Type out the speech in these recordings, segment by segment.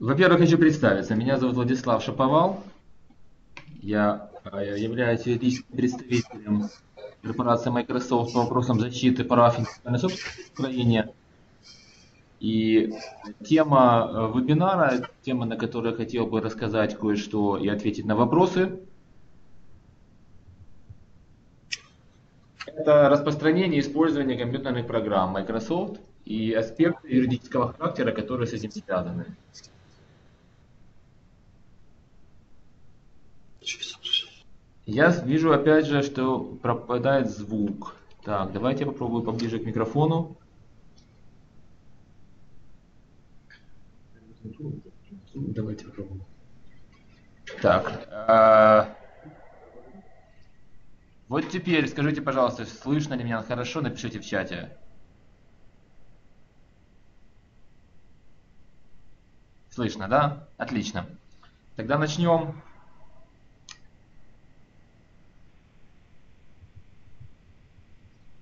Во-первых, хочу представиться. Меня зовут Владислав Шаповал. Я э, являюсь юридическим представителем корпорации Microsoft по вопросам защиты прав интеллектуальной собственности в Украине. И тема э, вебинара, тема, на которой я хотел бы рассказать кое-что и ответить на вопросы, это распространение и использование компьютерных программ Microsoft и аспекты юридического характера, которые с этим связаны. Я вижу опять же, что пропадает звук. Так, давайте я попробую поближе к микрофону. Давайте попробуем. Так. Э, вот теперь скажите, пожалуйста, слышно ли меня хорошо? Напишите в чате. Слышно, да? Отлично. Тогда начнем.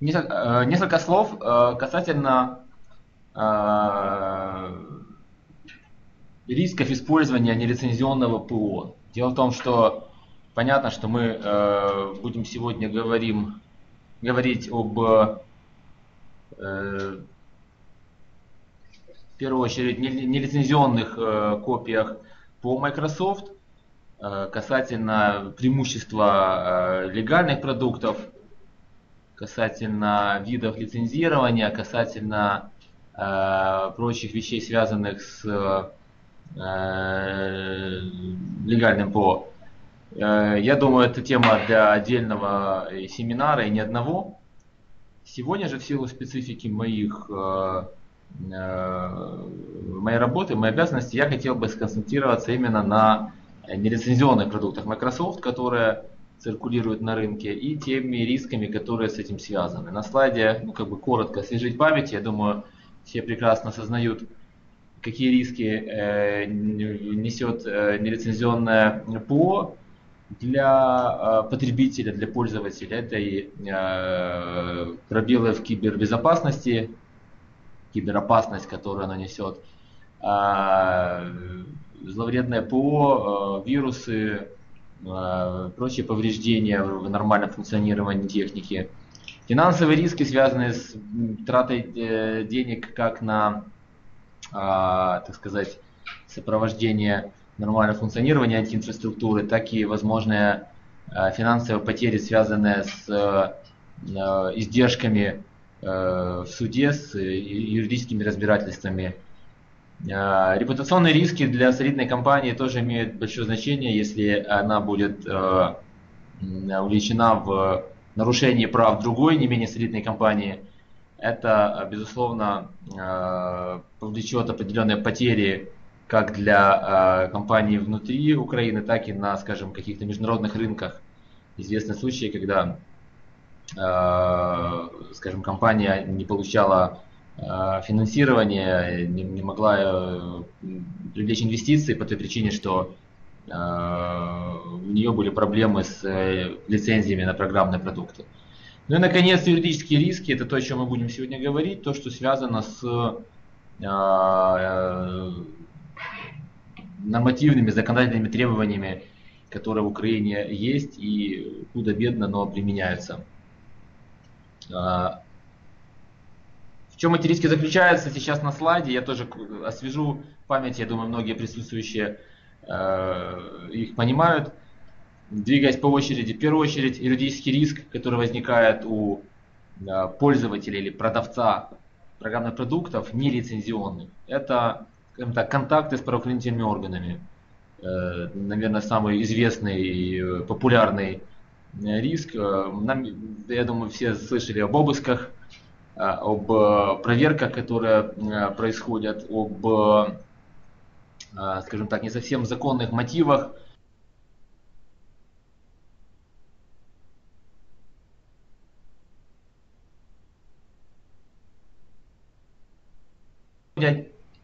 Несколько, э, несколько слов э, касательно э, рисков использования нелицензионного ПО. Дело в том, что понятно, что мы будем сегодня говорим, говорить об в первую очередь нелицензионных копиях по Microsoft, касательно преимущества легальных продуктов – касательно видов лицензирования, касательно э, прочих вещей, связанных с э, легальным ПО. Э, я думаю, это тема для отдельного семинара и не одного. Сегодня же в силу специфики моих, э, э, моей работы, моей обязанности, я хотел бы сконцентрироваться именно на нелицензионных продуктах Microsoft, которые циркулируют на рынке, и теми рисками, которые с этим связаны. На слайде, ну, как бы коротко освежить память, я думаю, все прекрасно осознают, какие риски э, несет э, нелицензионное ПО для э, потребителя, для пользователя. Это и э, пробелы в кибербезопасности, киберопасность, которую она несет, э, зловредное ПО, э, вирусы, прочие повреждения в нормальном функционировании техники. Финансовые риски, связанные с тратой э, денег как на, а, так сказать, сопровождение нормального функционирования антиинфраструктуры, так и возможные э, финансовые потери, связанные с издержками в суде, с юридическими разбирательствами репутационные риски для солидной компании тоже имеют большое значение, если она будет э, увлечена в нарушении прав другой, не менее солидной компании. Это, безусловно, э, повлечет определенные потери как для э, компаний внутри Украины, так и на, скажем, каких-то международных рынках. Известны случаи, когда, скажем, компания не получала финансирование, не, не могла э, привлечь инвестиции по той причине, что э, у нее были проблемы с лицензиями на программные продукты. Ну и, наконец, юридические риски, это то, о чем мы будем сегодня говорить, то, что связано с нормативными, законодательными требованиями, которые в Украине есть и худо-бедно, но применяются. Чем эти риски заключаются, сейчас на слайде, я тоже освежу память, я думаю, многие присутствующие э, их понимают. Двигаясь по очереди, в первую очередь юридический риск, который возникает у э, пользователя или продавца программных продуктов нелицензионных. Это, так, контакты с правоохранительными органами. Э, наверное, самый известный и э, популярный э, риск. Э, нам, я думаю, все слышали об обысках об э, проверках, которые э, происходят, об, скажем так, не совсем законных мотивах.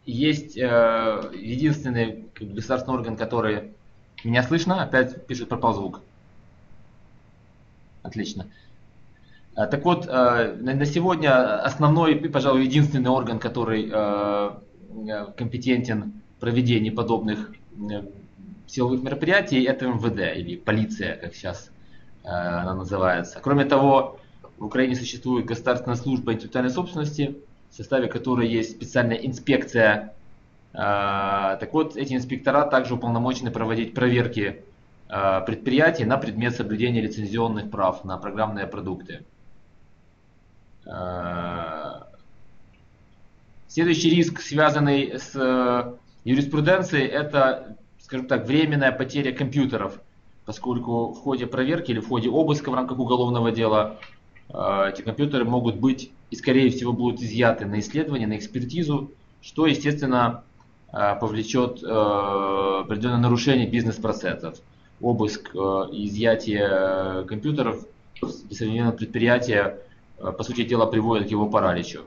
Есть единственный государственный орган, который... Меня слышно? Опять пишет пропал звук. Отлично. А, так вот, э, на сегодня основной, пожалуй, единственный орган, который э, компетентен проведении подобных силовых мероприятий, это МВД или полиция, как сейчас она называется. Кроме того, в Украине существует государственная служба интеллектуальной собственности, в составе которой есть специальная инспекция. Так вот, эти инспектора также уполномочены проводить проверки предприятий на предмет соблюдения лицензионных прав на программные продукты. Следующий риск, связанный с э, юриспруденцией, это, скажем так, временная потеря компьютеров, поскольку в ходе проверки или в ходе обыска в рамках уголовного дела э, эти компьютеры могут быть и, скорее всего, будут изъяты на исследование, на экспертизу, что, естественно, э, повлечет определенное нарушение бизнес-процессов. Обыск и изъятие компьютеров современного предприятия, по сути дела, приводит к его параличу.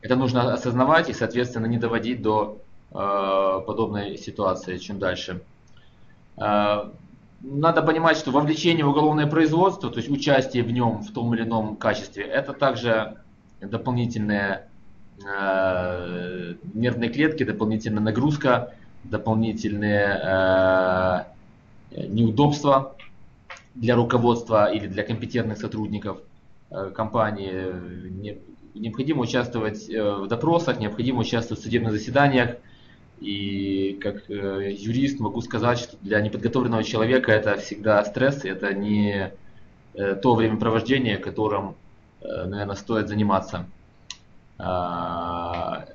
Это нужно осознавать и, соответственно, не доводить до э, подобной ситуации чем дальше. Э, надо понимать, что вовлечение в уголовное производство, то есть участие в нем в том или ином качестве, это также дополнительные э, нервные клетки, дополнительная нагрузка, дополнительные э, неудобства для руководства или для компетентных сотрудников э, компании необходимо участвовать э, в допросах, необходимо участвовать в судебных заседаниях. И как э, юрист могу сказать, что для неподготовленного человека это всегда стресс, это не э, то времяпровождение, которым, наверное, стоит заниматься. А,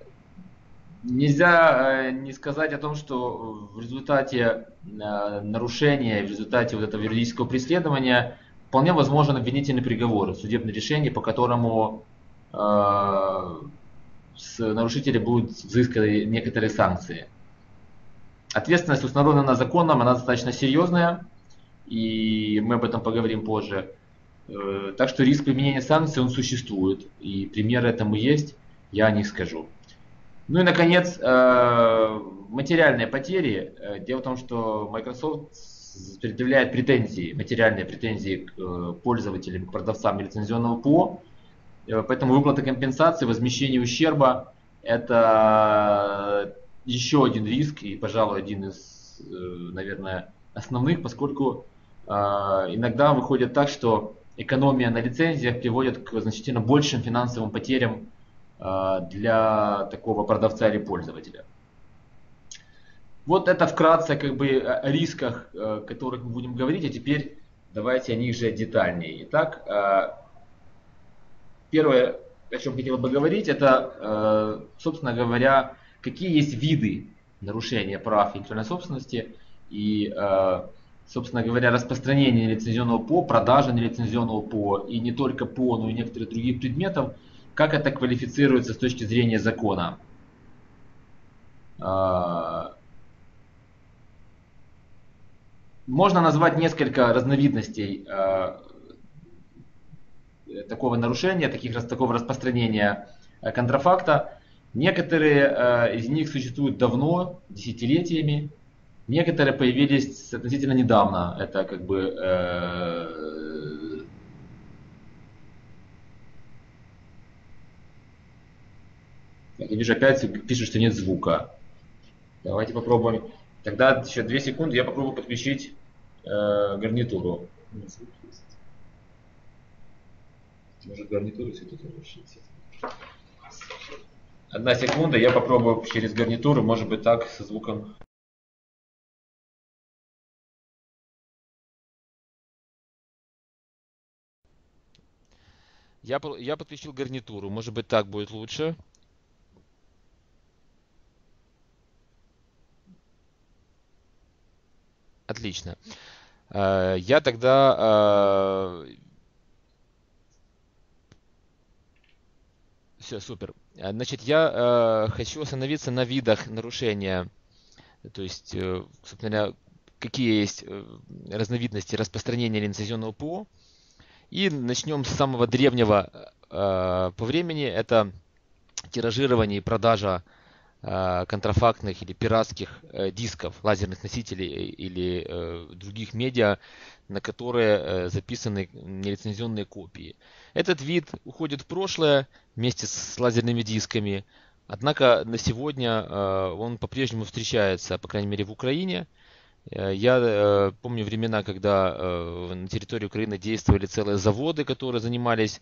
нельзя не сказать о том, что в результате нарушения, в результате вот этого юридического преследования вполне возможен обвинительный приговор, судебное решение, по которому Э, с нарушителя будут взысканы некоторые санкции. Ответственность установлена законом, она достаточно серьезная, и мы об этом поговорим позже. Э, так что риск применения санкций он существует, и примеры этому есть, я о них скажу. Ну и наконец, э, материальные потери. Дело в том, что Microsoft предъявляет претензии, материальные претензии к пользователям, к продавцам лицензионного ПО Э, поэтому выплата компенсации, возмещение ущерба – это еще один риск и, пожалуй, один из, э, наверное, основных, поскольку э, иногда выходит так, что экономия на лицензиях приводит к значительно большим финансовым потерям для такого продавца или пользователя. Вот это вкратце как бы о рисках, о которых мы будем говорить, а теперь давайте о них же детальнее. Итак, Первое, о чем хотел бы говорить, это, э, собственно говоря, какие есть виды нарушения прав интеллектуальной собственности и, э, собственно говоря, распространение лицензионного ПО, продажа нелицензионного ПО и не только ПО, но и некоторых других предметов, как это квалифицируется с точки зрения закона. Э, можно назвать несколько разновидностей такого нарушения, таких, такого распространения э, контрафакта. Некоторые э, из них существуют давно, десятилетиями, некоторые появились относительно недавно. Это как бы э, я вижу опять пишут, что нет звука. Давайте попробуем. Тогда еще две секунды, я попробую подключить э, гарнитуру. Может гарнитуру все тут. Одна секунда, я попробую через гарнитуру, может быть так, со звуком. Я, я подключил гарнитуру, может быть так будет лучше. Отлично. Э, я тогда э, Все, супер. Значит, я э, хочу остановиться на видах нарушения, то есть, собственно говоря, какие есть разновидности распространения лицензионного ПО. И начнем с самого древнего по времени. Это тиражирование и продажа контрафактных или пиратских э, дисков, лазерных носителей или э, других медиа, на которые э, записаны нелицензионные копии. Этот вид уходит в прошлое вместе с лазерными дисками. Однако на сегодня он по-прежнему встречается, по крайней мере, в Украине. Я помню времена, когда на территории Украины действовали целые заводы, которые занимались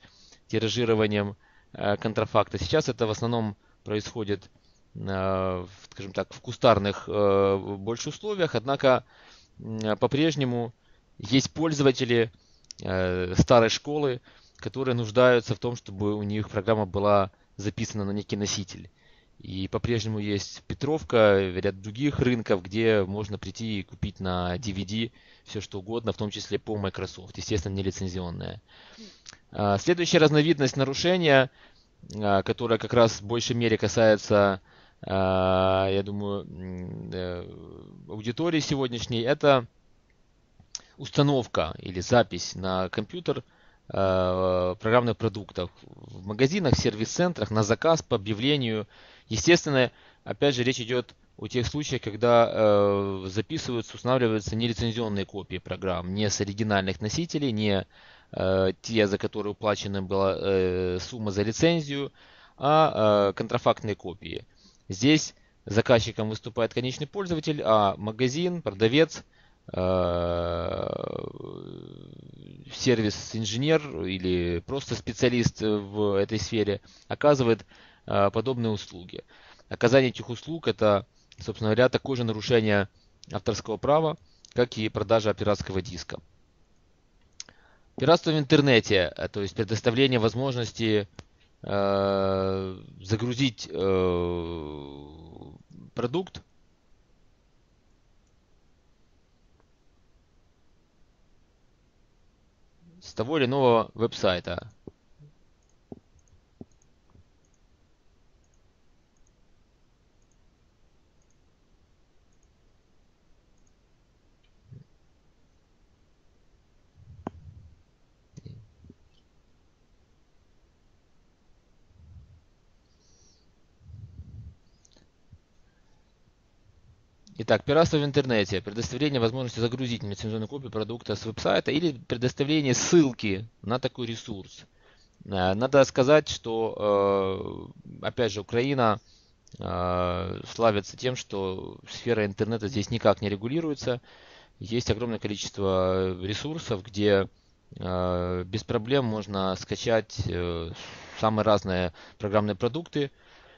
тиражированием контрафакта. Сейчас это в основном происходит, скажем так, в кустарных больше условиях, однако по-прежнему есть пользователи старой школы, которые нуждаются в том, чтобы у них программа была записана на некий носитель. И по-прежнему есть Петровка, ряд других рынков, где можно прийти и купить на DVD все что угодно, в том числе по Microsoft, естественно, не лицензионное. А, следующая разновидность нарушения, а, которая как раз в большей мере касается, я думаю, э, аудитории сегодняшней, это установка или запись на компьютер – Э, программных продуктов в магазинах, сервис-центрах на заказ по объявлению. Естественно, опять же, речь идет о тех случаях, когда э, записываются, устанавливаются нелицензионные копии программ, не с оригинальных носителей, не э, те, за которые уплачена была э, сумма за лицензию, а э, контрафактные копии. Здесь заказчиком выступает конечный пользователь, а магазин, продавец – Э, сервис-инженер или просто специалист в этой сфере оказывает э, подобные услуги. Оказание этих услуг это, собственно говоря, такое же нарушение авторского права, как и продажа пиратского диска. Пиратство в интернете, э, то есть предоставление возможности э, загрузить э, продукт с того или иного веб-сайта. Итак, пиратство в интернете, предоставление возможности загрузить нелицензионную копию продукта с веб-сайта или предоставление ссылки на такой ресурс. Э, надо сказать, что, э, опять же, Украина э, славится тем, что сфера интернета здесь никак не регулируется. Есть огромное количество ресурсов, где без проблем можно скачать самые разные программные продукты,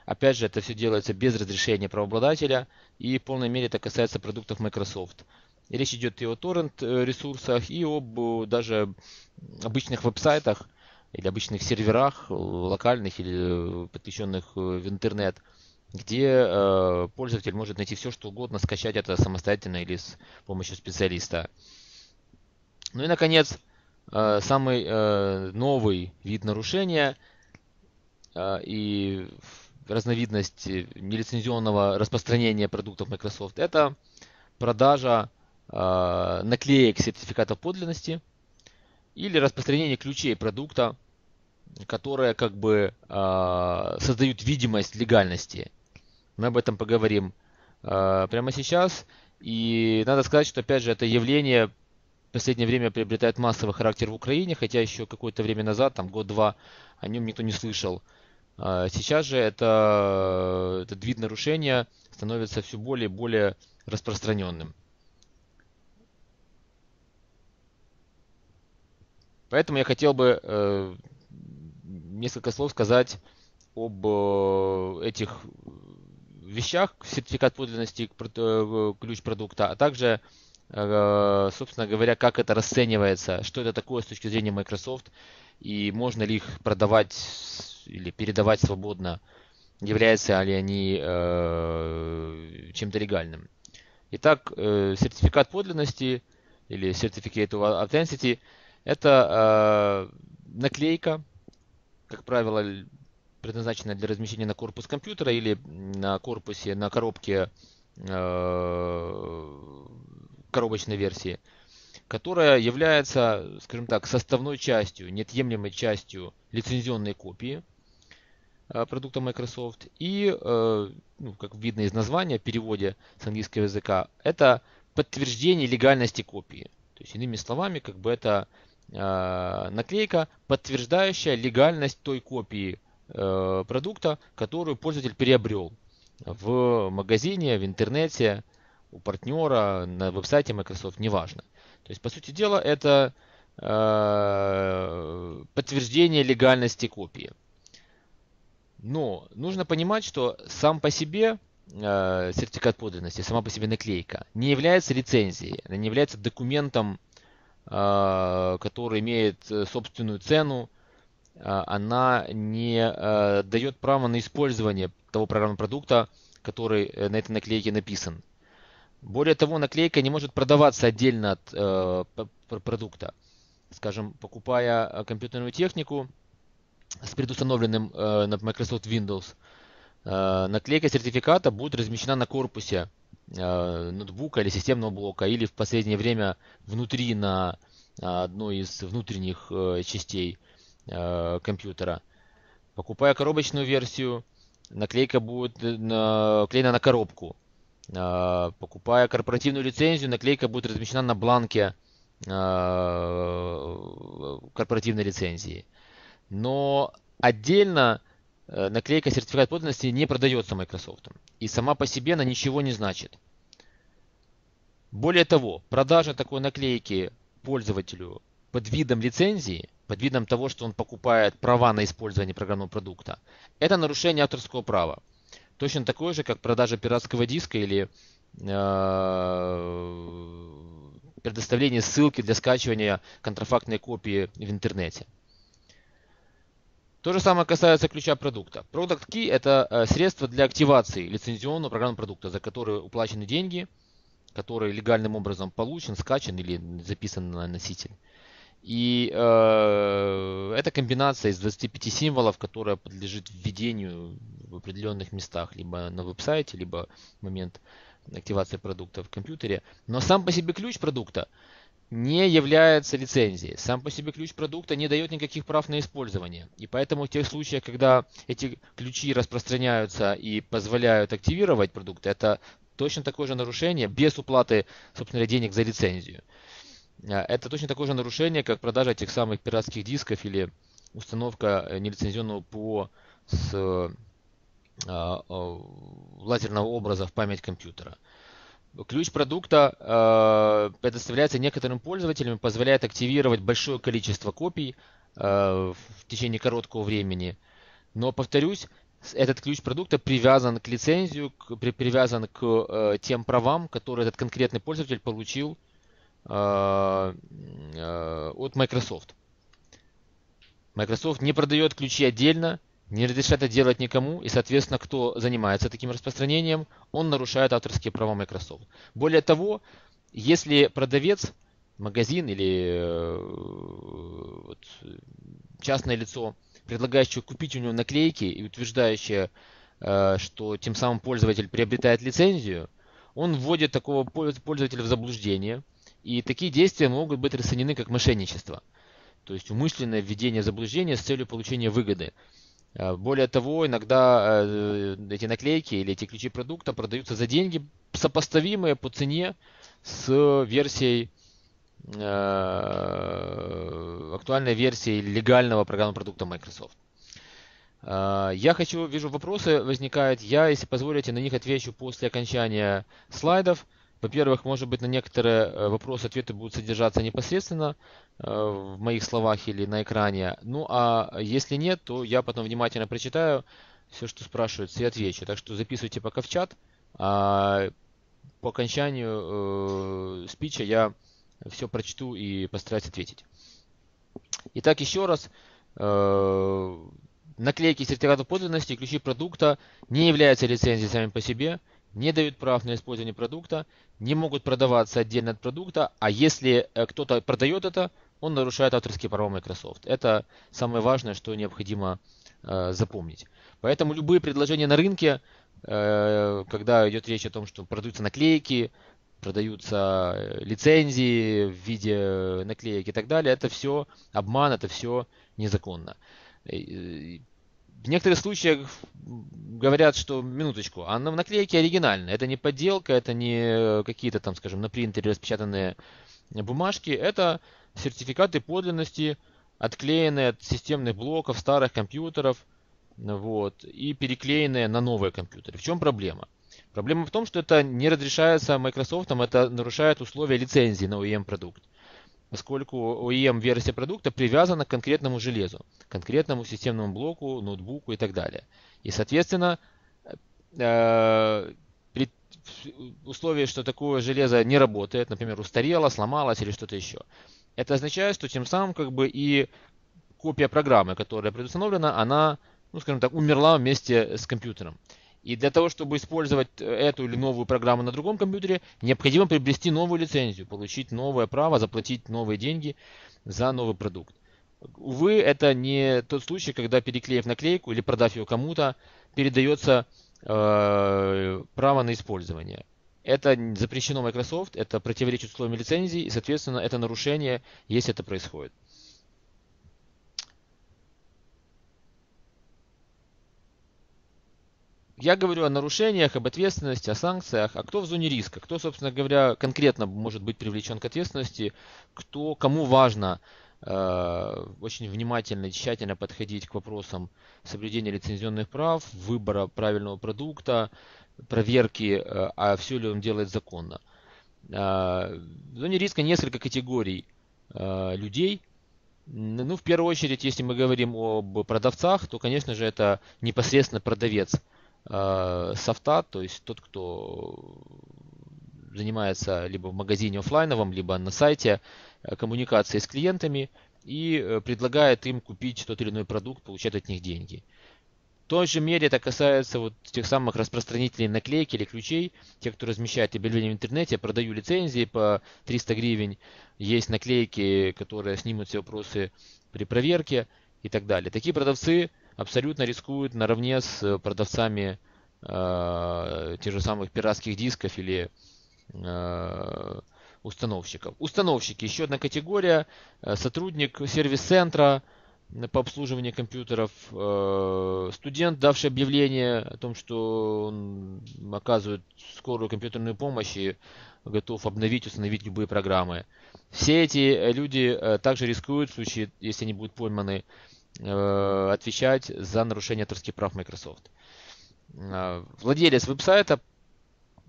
Опять же, это все делается без разрешения правообладателя и в полной мере это касается продуктов Microsoft. И речь идет и о торрент э, ресурсах, и об э, даже обычных веб-сайтах или обычных серверах, э, локальных или подключенных в интернет, где пользователь может найти все, что угодно, скачать это самостоятельно или с помощью специалиста. Ну и, наконец, самый новый вид нарушения и разновидность нелицензионного распространения продуктов Microsoft, это продажа э, наклеек сертификата подлинности или распространение ключей продукта, которые как бы э, создают видимость легальности. Мы об этом поговорим э, прямо сейчас. И надо сказать, что опять же это явление в последнее время приобретает массовый характер в Украине, хотя еще какое-то время назад, там год-два, о нем никто не слышал. А сейчас же это, этот вид нарушения становится все более и более распространенным. Поэтому я хотел бы э, несколько слов сказать об э, этих вещах, сертификат подлинности, э, ключ продукта, а также, собственно говоря, как это расценивается, что это такое с точки зрения Microsoft и можно ли их продавать или передавать свободно, являются ли они э, чем-то легальным. Итак, э, сертификат подлинности или Certificate of Authenticity это э, наклейка, как правило, предназначенная для размещения на корпус компьютера или на корпусе, на коробке э, коробочной версии, которая является, скажем так, составной частью, неотъемлемой частью лицензионной копии – Э, продукта Microsoft. И, э, ну, как видно из названия, переводе с английского языка, это подтверждение легальности копии. То есть, иными словами, как бы это э, наклейка, подтверждающая легальность той копии продукта, которую пользователь приобрел в магазине, в интернете, у партнера, на веб-сайте Microsoft, неважно. То есть, по сути дела, это э, подтверждение легальности копии. Но нужно понимать, что сам по себе э, сертификат подлинности, сама по себе наклейка не является лицензией, она не является документом, э, который имеет собственную цену, она не дает право на использование того программного продукта, который на этой наклейке написан. Более того, наклейка не может продаваться отдельно от э, продукта. Скажем, покупая э, компьютерную технику с предустановленным э, на Microsoft Windows, э, наклейка сертификата будет размещена на корпусе э, ноутбука или системного блока, или в последнее время внутри на одной из внутренних э, частей э, компьютера. Покупая коробочную версию, наклейка будет э, наклеена на коробку. А, покупая корпоративную лицензию, наклейка будет размещена на бланке а, корпоративной лицензии. Но отдельно э, наклейка сертификат подлинности не продается Microsoft. И сама по себе она ничего не значит. Более того, продажа такой наклейки пользователю под видом лицензии, под видом того, что он покупает права на использование программного продукта, это нарушение авторского права точно такое же, как продажа пиратского диска или э, предоставление ссылки для скачивания контрафактной копии в интернете. То же самое касается ключа продукта. Product Key это э, средство для активации лицензионного программного продукта, за который уплачены деньги, который легальным образом получен, скачан или записан на носитель. И э, это комбинация из 25 символов, которая подлежит введению в определенных местах, либо на веб-сайте, либо в момент активации продукта в компьютере. Но сам по себе ключ продукта не является лицензией. Сам по себе ключ продукта не дает никаких прав на использование. И поэтому в тех случаях, когда эти ключи распространяются и позволяют активировать продукты, это точно такое же нарушение без уплаты, собственно, денег за лицензию. А, это точно такое же нарушение, как продажа этих самых пиратских дисков или установка э, нелицензионного ПО с а, лазерного образа в память компьютера. Ключ продукта предоставляется некоторым пользователям позволяет активировать большое количество копий в течение короткого времени. Но, повторюсь, этот ключ продукта привязан к лицензию, привязан к э, тем правам, которые этот конкретный пользователь получил Э, э, от Microsoft. Microsoft не продает ключи отдельно, не разрешает это делать никому, и, соответственно, кто занимается таким распространением, он нарушает авторские права Microsoft. Более того, если продавец, магазин или э, вот, частное лицо, предлагающее купить у него наклейки и утверждающее, что тем самым пользователь приобретает лицензию, он вводит такого пользователя в заблуждение – и такие действия могут быть расценены как мошенничество, то есть умышленное введение заблуждения с целью получения выгоды. А, более того, иногда э, эти наклейки или эти ключи продукта продаются за деньги, сопоставимые по цене с версией э, актуальной версией легального программного продукта Microsoft. А, я хочу, вижу вопросы возникают, я, если позволите, на них отвечу после окончания слайдов. Во-первых, может быть, на некоторые э, вопросы ответы будут содержаться непосредственно э, в моих словах или на экране. Ну, а если нет, то я потом внимательно прочитаю все, что спрашивается, и отвечу. Так что записывайте пока в чат. А по окончанию э, спича я все прочту и постараюсь ответить. Итак, еще раз. Э, наклейки сертификатов подлинности и ключи продукта не являются лицензией сами по себе не дают прав на использование продукта, не могут продаваться отдельно от продукта, а если э, кто-то продает это, он нарушает авторские права Microsoft. Это самое важное, что необходимо э, запомнить. Поэтому любые предложения на рынке, э, когда идет речь о том, что продаются наклейки, продаются э, лицензии в виде наклеек и так далее, это все обман, это все незаконно. В некоторых случаях говорят, что минуточку, а на наклейке оригинальная. Это не подделка, это не какие-то там, скажем, на принтере распечатанные бумажки. Это сертификаты подлинности, отклеенные от системных блоков старых компьютеров. вот, и переклеенные на новые компьютеры. В чем проблема? Проблема в том, что это не разрешается Microsoft, это нарушает условия лицензии на OEM продукт. Поскольку OEM версия продукта привязана к конкретному железу, конкретному системному блоку, ноутбуку и так далее. И соответственно, э, при условии, что такое железо не работает, например, устарело, сломалось или что-то еще, это означает, что тем самым как бы и копия программы, которая предустановлена, она, ну скажем так, умерла вместе с компьютером. И для того, чтобы использовать эту или новую программу на другом компьютере, необходимо приобрести новую лицензию, получить новое право, заплатить новые деньги за новый продукт. Увы, это не тот случай, когда переклеив наклейку или продав ее кому-то, передается э, право на использование. Это запрещено Microsoft, это противоречит условиям лицензии, и, соответственно, это нарушение, если это происходит. Я говорю о нарушениях, об ответственности, о санкциях, а кто в зоне риска, кто, собственно говоря, конкретно может быть привлечен к ответственности, кто, кому важно э, очень внимательно и тщательно подходить к вопросам соблюдения лицензионных прав, выбора правильного продукта, проверки, э, а все ли он делает законно. Э, в зоне риска несколько категорий э, людей. Ну, в первую очередь, если мы говорим об продавцах, то, конечно же, это непосредственно продавец – э, софта, то есть тот, кто занимается либо в магазине офлайновом, либо на сайте э, коммуникацией с клиентами и э, предлагает им купить тот или иной продукт, получать от них деньги. В той же мере это касается вот тех самых распространителей наклейки или ключей, тех, кто размещает объявления в интернете, продаю лицензии по 300 гривен, есть наклейки, которые снимут все вопросы при проверке и так далее. Такие продавцы абсолютно рискуют наравне с э, продавцами э, тех же самых пиратских дисков или э, установщиков. Установщики, еще одна категория, э, сотрудник сервис-центра по обслуживанию компьютеров, э, студент, давший объявление о том, что он оказывает скорую компьютерную помощь и готов обновить, установить любые программы. Все эти люди э, также рискуют в случае, если они будут пойманы Э, отвечать за нарушение авторских прав Microsoft. Э, владелец веб-сайта,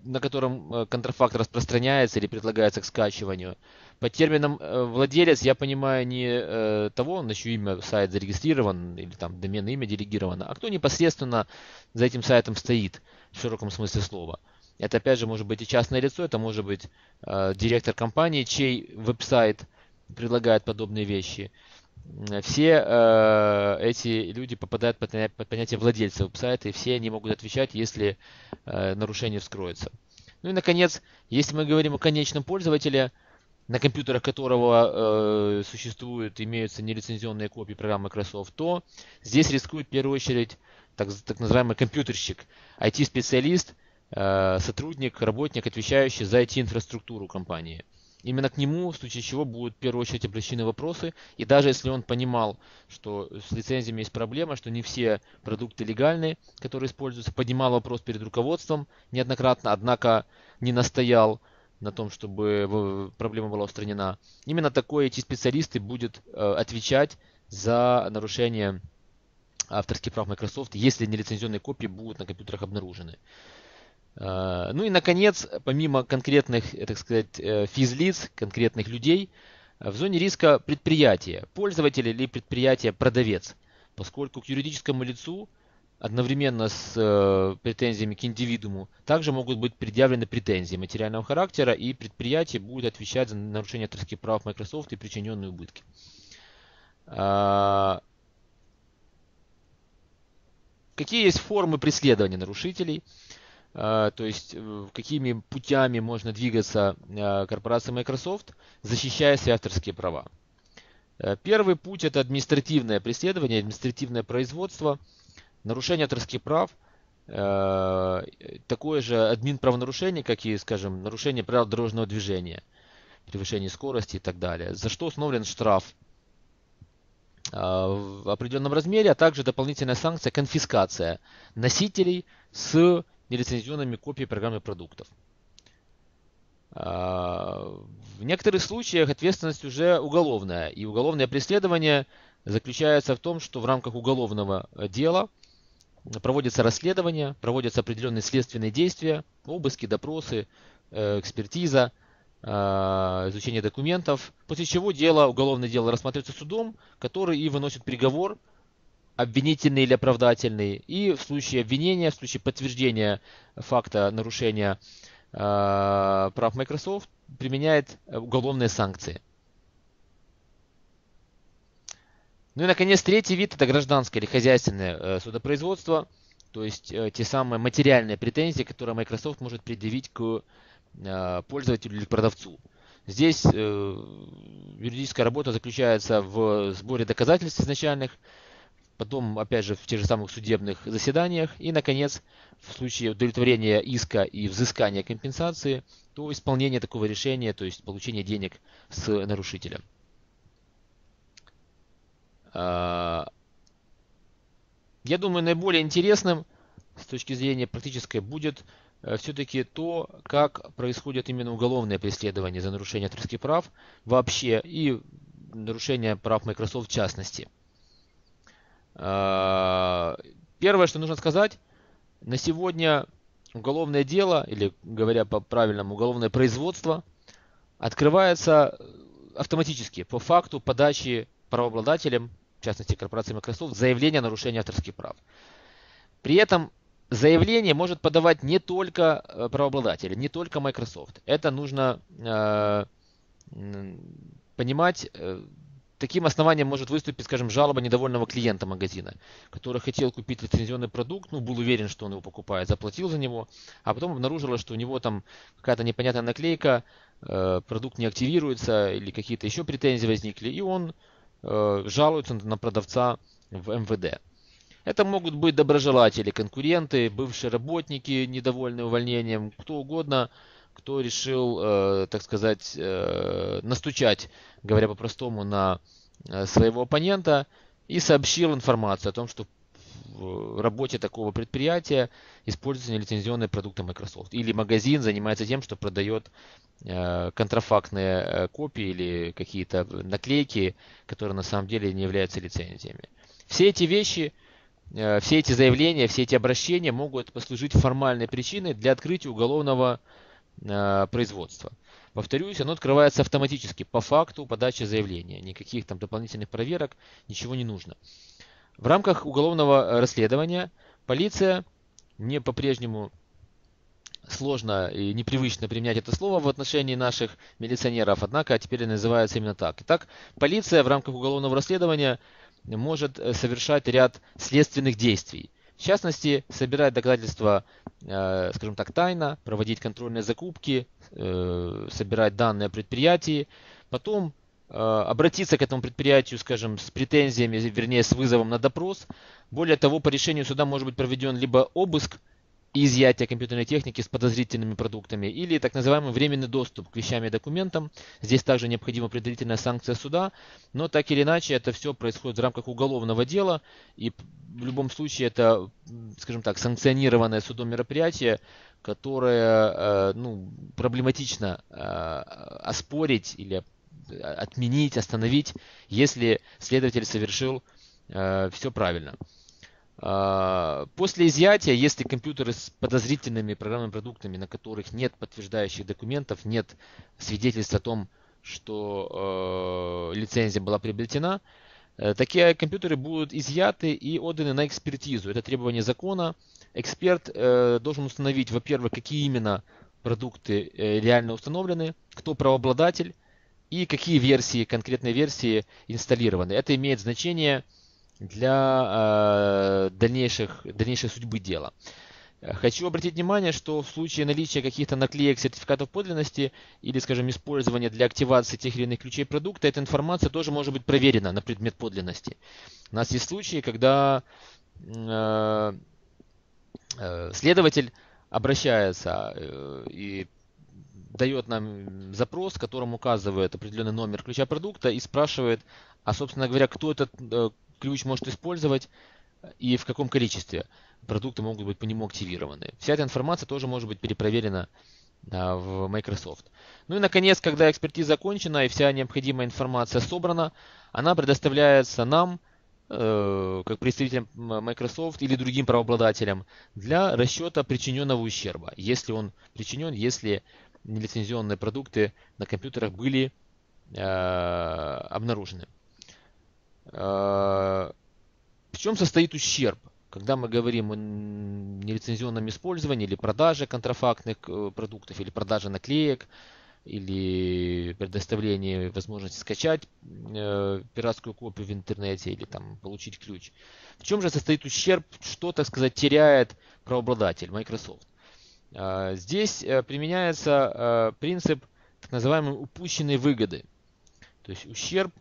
на котором э, контрафакт распространяется или предлагается к скачиванию, по терминам владелец я понимаю не того, на чье имя сайт зарегистрирован или там доменное имя делегировано, а кто непосредственно за этим сайтом стоит в широком смысле слова. Это опять же может быть и частное лицо, это может быть э, директор компании, чей веб-сайт предлагает подобные вещи все э, эти люди попадают под, под понятие владельца веб-сайта, и все они могут отвечать, если э, нарушение вскроется. Ну и, наконец, если мы говорим о конечном пользователе, на компьютерах которого э, существуют, имеются нелицензионные копии программы Microsoft, то здесь рискует в первую очередь так, так называемый компьютерщик, IT-специалист, э, сотрудник, работник, отвечающий за IT-инфраструктуру компании. Именно к нему, в случае чего, будут в первую очередь обращены вопросы. И даже если он понимал, что с лицензиями есть проблема, что не все продукты легальны, которые используются, поднимал вопрос перед руководством неоднократно, однако не настоял на том, чтобы проблема была устранена. Именно такой эти специалисты будет э, отвечать за нарушение авторских прав Microsoft, если нелицензионные копии будут на компьютерах обнаружены. А, ну и, наконец, помимо конкретных, так сказать, э, физлиц, конкретных людей, в зоне риска предприятия, пользователь или предприятие продавец, поскольку к юридическому лицу одновременно с э, претензиями к индивидууму также могут быть предъявлены претензии материального характера, и предприятие будет отвечать за нарушение авторских прав Microsoft и причиненные убытки. Какие есть формы преследования нарушителей? А, то есть э, какими путями можно двигаться а, корпорация Microsoft, защищая свои авторские права. Э, первый путь это административное преследование, административное производство, нарушение авторских прав, э, такое же админ правонарушение, как и, скажем, нарушение правил дорожного движения, превышение скорости и так далее, за что установлен штраф? А, в определенном размере, а также дополнительная санкция конфискация носителей с нелицензионными копиями программы продуктов. А, в некоторых случаях ответственность уже уголовная, и уголовное преследование заключается в том, что в рамках уголовного дела проводится расследование, проводятся определенные следственные действия, обыски, допросы, э, экспертиза, э, изучение документов, после чего дело, уголовное дело рассматривается судом, который и выносит приговор, обвинительный или оправдательный, и в случае обвинения, в случае подтверждения факта нарушения э, прав Microsoft применяет уголовные санкции. Ну и, наконец, третий вид – это гражданское или хозяйственное э, судопроизводство, то есть э, те самые материальные претензии, которые Microsoft может предъявить к э, пользователю или к продавцу. Здесь юридическая работа заключается в сборе доказательств изначальных, потом, опять же, в тех же самых судебных заседаниях, и, наконец, в случае удовлетворения иска и взыскания компенсации, то исполнение такого решения, то есть получение денег с нарушителя. А, я думаю, наиболее интересным с точки зрения практической будет э, все-таки то, как происходит именно уголовное преследование за нарушение авторских прав вообще и нарушение прав Microsoft в частности. А, первое, что нужно сказать, на сегодня уголовное дело, или говоря по-правильному, уголовное производство, открывается автоматически по факту подачи правообладателем в частности корпорации Microsoft, заявление о нарушении авторских прав. При этом заявление может подавать не только э, правообладатель, не только Microsoft. Это нужно э, понимать. Таким основанием может выступить, скажем, жалоба недовольного клиента магазина, который хотел купить лицензионный продукт, ну, был уверен, что он его покупает, заплатил за него, а потом обнаружилось, что у него там какая-то непонятная наклейка, э, продукт не активируется или какие-то еще претензии возникли, и он Э, жалуются на продавца в МВД. Это могут быть доброжелатели, конкуренты, бывшие работники, недовольные увольнением, кто угодно, кто решил, э, так сказать, э, настучать, говоря по-простому, на своего оппонента и сообщил информацию о том, что в работе такого предприятия используются нелицензионные продукты Microsoft. Или магазин занимается тем, что продает э, контрафактные э, копии или какие-то наклейки, которые на самом деле не являются лицензиями. Все эти вещи, э, все эти заявления, все эти обращения могут послужить формальной причиной для открытия уголовного производства. Повторюсь, оно открывается автоматически по факту подачи заявления. Никаких там дополнительных проверок, ничего не нужно. В рамках уголовного э, расследования полиция, мне по-прежнему сложно и непривычно применять это слово в отношении наших милиционеров, однако теперь называется именно так. Итак, полиция в рамках уголовного расследования может э, совершать ряд следственных действий. В частности, собирать доказательства, э, скажем так, тайно, проводить контрольные закупки, собирать данные о предприятии, потом Э, обратиться к этому предприятию, скажем, с претензиями, вернее, с вызовом на допрос. Более того, по решению суда может быть проведен либо обыск изъятие компьютерной техники с подозрительными продуктами, или так называемый временный доступ к вещам и документам. Здесь также необходима предварительная санкция суда, но так или иначе это все происходит в рамках уголовного дела, и в любом случае это, скажем так, санкционированное судом мероприятие, которое э, ну, проблематично э, оспорить или отменить, остановить, если следователь совершил э, все правильно. Э, после изъятия, если компьютеры с подозрительными программными продуктами, на которых нет подтверждающих документов, нет свидетельств о том, что э, лицензия была приобретена, э, такие компьютеры будут изъяты и отданы на экспертизу. Это требование закона. Эксперт э, должен установить, во-первых, какие именно продукты э, реально установлены, кто правообладатель, и какие версии, конкретные версии инсталлированы. Это имеет значение для э, дальнейших, дальнейшей судьбы дела. Хочу обратить внимание, что в случае наличия каких-то наклеек сертификатов подлинности или, скажем, использования для активации тех или иных ключей продукта, эта информация тоже может быть проверена на предмет подлинности. У нас есть случаи, когда э, э, следователь обращается э, и дает нам запрос, которым указывает определенный номер ключа продукта и спрашивает, а собственно говоря, кто этот э, ключ может использовать и в каком количестве продукты могут быть по нему активированы. Вся эта информация тоже может быть перепроверена в Microsoft. Ну и наконец, когда экспертиза закончена и вся необходимая информация собрана, она предоставляется нам э, как представителям Microsoft или другим правообладателям для расчета причиненного ущерба, если он причинен, если нелицензионные продукты на компьютерах были э, обнаружены. Э, в чем состоит ущерб? Когда мы говорим о нелицензионном использовании или продаже контрафактных э, продуктов, или продаже наклеек, или предоставлении возможности скачать э, пиратскую копию в интернете или там получить ключ. В чем же состоит ущерб, что, так сказать, теряет правообладатель Microsoft? Здесь применяется принцип так называемой упущенной выгоды. То есть ущерб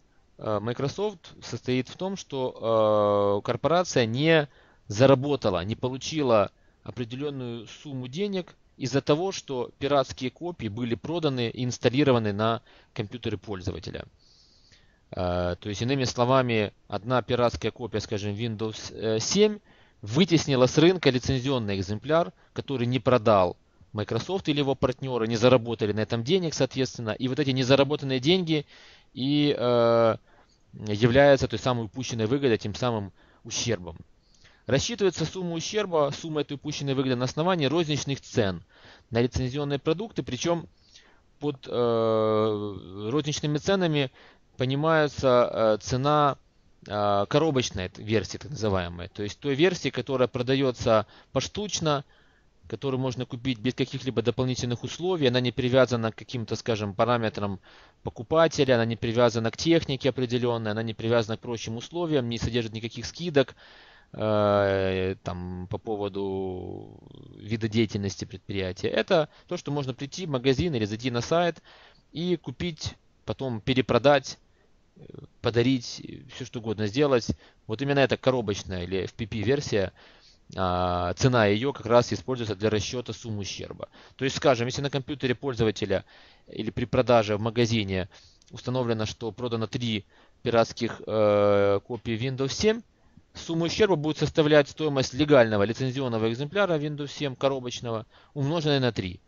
Microsoft состоит в том, что э, корпорация не заработала, не получила определенную сумму денег из-за того, что пиратские копии были проданы и инсталлированы на компьютеры пользователя. То есть, иными словами, одна пиратская копия, скажем, Windows 7 вытеснила с рынка лицензионный экземпляр, который не продал Microsoft или его партнеры, не заработали на этом денег, соответственно. И вот эти незаработанные деньги и э, являются той самой упущенной выгодой, тем самым ущербом. Рассчитывается сумма ущерба, сумма этой упущенной выгоды на основании розничных цен на лицензионные продукты, причем под э, розничными ценами понимается э, цена э, коробочной версии, так называемой, то есть той версии, которая продается поштучно, которую можно купить без каких-либо дополнительных условий, она не привязана к каким-то, скажем, параметрам покупателя, она не привязана к технике определенной, она не привязана к прочим условиям, не содержит никаких скидок, Э, там, по поводу вида деятельности предприятия. Это то, что можно прийти в магазин или зайти на сайт и купить, потом перепродать, э, подарить, все что угодно сделать. Вот именно эта коробочная или FPP-версия, а, цена ее как раз используется для расчета суммы ущерба. То есть, скажем, если на компьютере пользователя или при продаже в магазине установлено, что продано 3 пиратских э, копии Windows 7, Сумма ущерба будет составлять стоимость легального лицензионного экземпляра Windows 7 коробочного, умноженная на 3.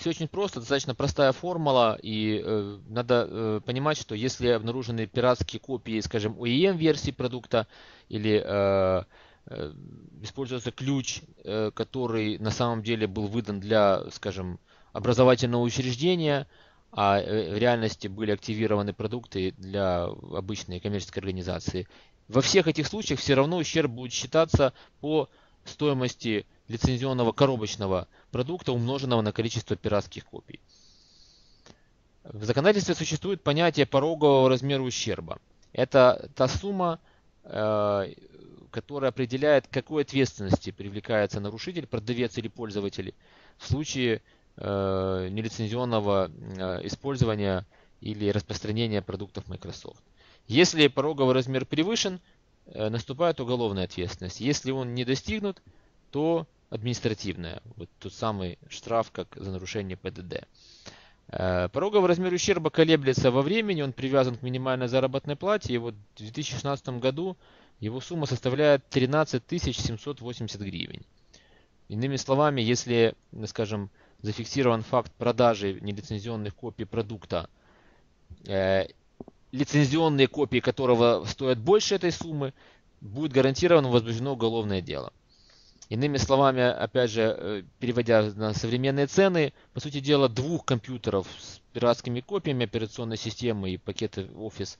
Все очень просто, достаточно простая формула, и э, надо э, понимать, что если обнаружены пиратские копии, скажем, OEM версии продукта, или э, э, используется ключ, э, который на самом деле был выдан для, скажем, образовательного учреждения, а э, в реальности были активированы продукты для обычной коммерческой организации. Во всех этих случаях все равно ущерб будет считаться по стоимости лицензионного коробочного продукта, умноженного на количество пиратских копий. В законодательстве существует понятие порогового размера ущерба. Это та сумма, э, которая определяет, какой ответственности привлекается нарушитель, продавец или пользователь в случае Э, нелицензионного э, использования или распространения продуктов Microsoft. Если пороговый размер превышен, наступает уголовная ответственность. Если он не достигнут, то административная. Вот тот самый штраф, как за нарушение ПДД. Пороговый размер ущерба колеблется во времени, он привязан к минимальной заработной плате. И вот в 2016 году его сумма составляет 13 780 гривен. Иными словами, если, скажем, зафиксирован факт продажи нелицензионных копий продукта, э, лицензионные копии которого стоят больше этой суммы, будет гарантированно возбуждено уголовное дело. Иными словами, опять же, э, переводя на современные цены, по сути дела, двух компьютеров с пиратскими копиями операционной системы и пакеты Office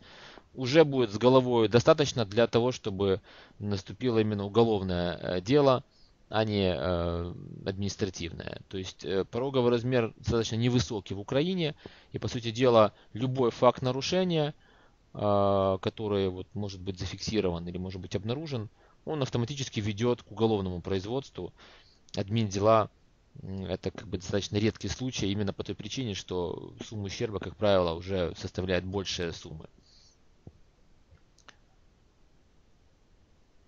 уже будет с головой достаточно для того, чтобы наступило именно уголовное э, дело – а не э, административная. То есть пороговый размер достаточно невысокий в Украине, и по сути дела любой факт нарушения, который вот, может быть зафиксирован или может быть обнаружен, он автоматически ведет к уголовному производству. Админ дела это как бы достаточно редкий случай именно по той причине, что сумма ущерба, как правило, уже составляет большие суммы.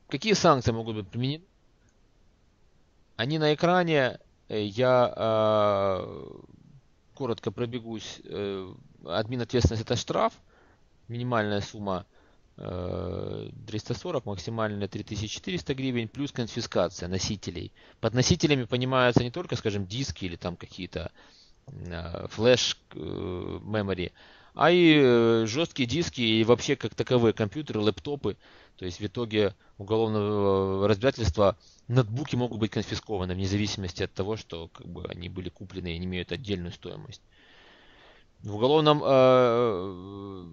Какие санкции могут быть применены? Они на экране. Э, я э, коротко пробегусь. Э, админ ответственность это штраф. Минимальная сумма 340, максимальная 3400 гривен, плюс конфискация носителей. Под носителями понимаются не только, скажем, диски или там какие-то э, флеш э, memory, а и э, жесткие диски и вообще как таковые компьютеры, лэптопы. То есть в итоге уголовного разбирательства ноутбуки могут быть конфискованы вне зависимости от того, что как бы, они были куплены и не имеют отдельную стоимость. В уголовном э,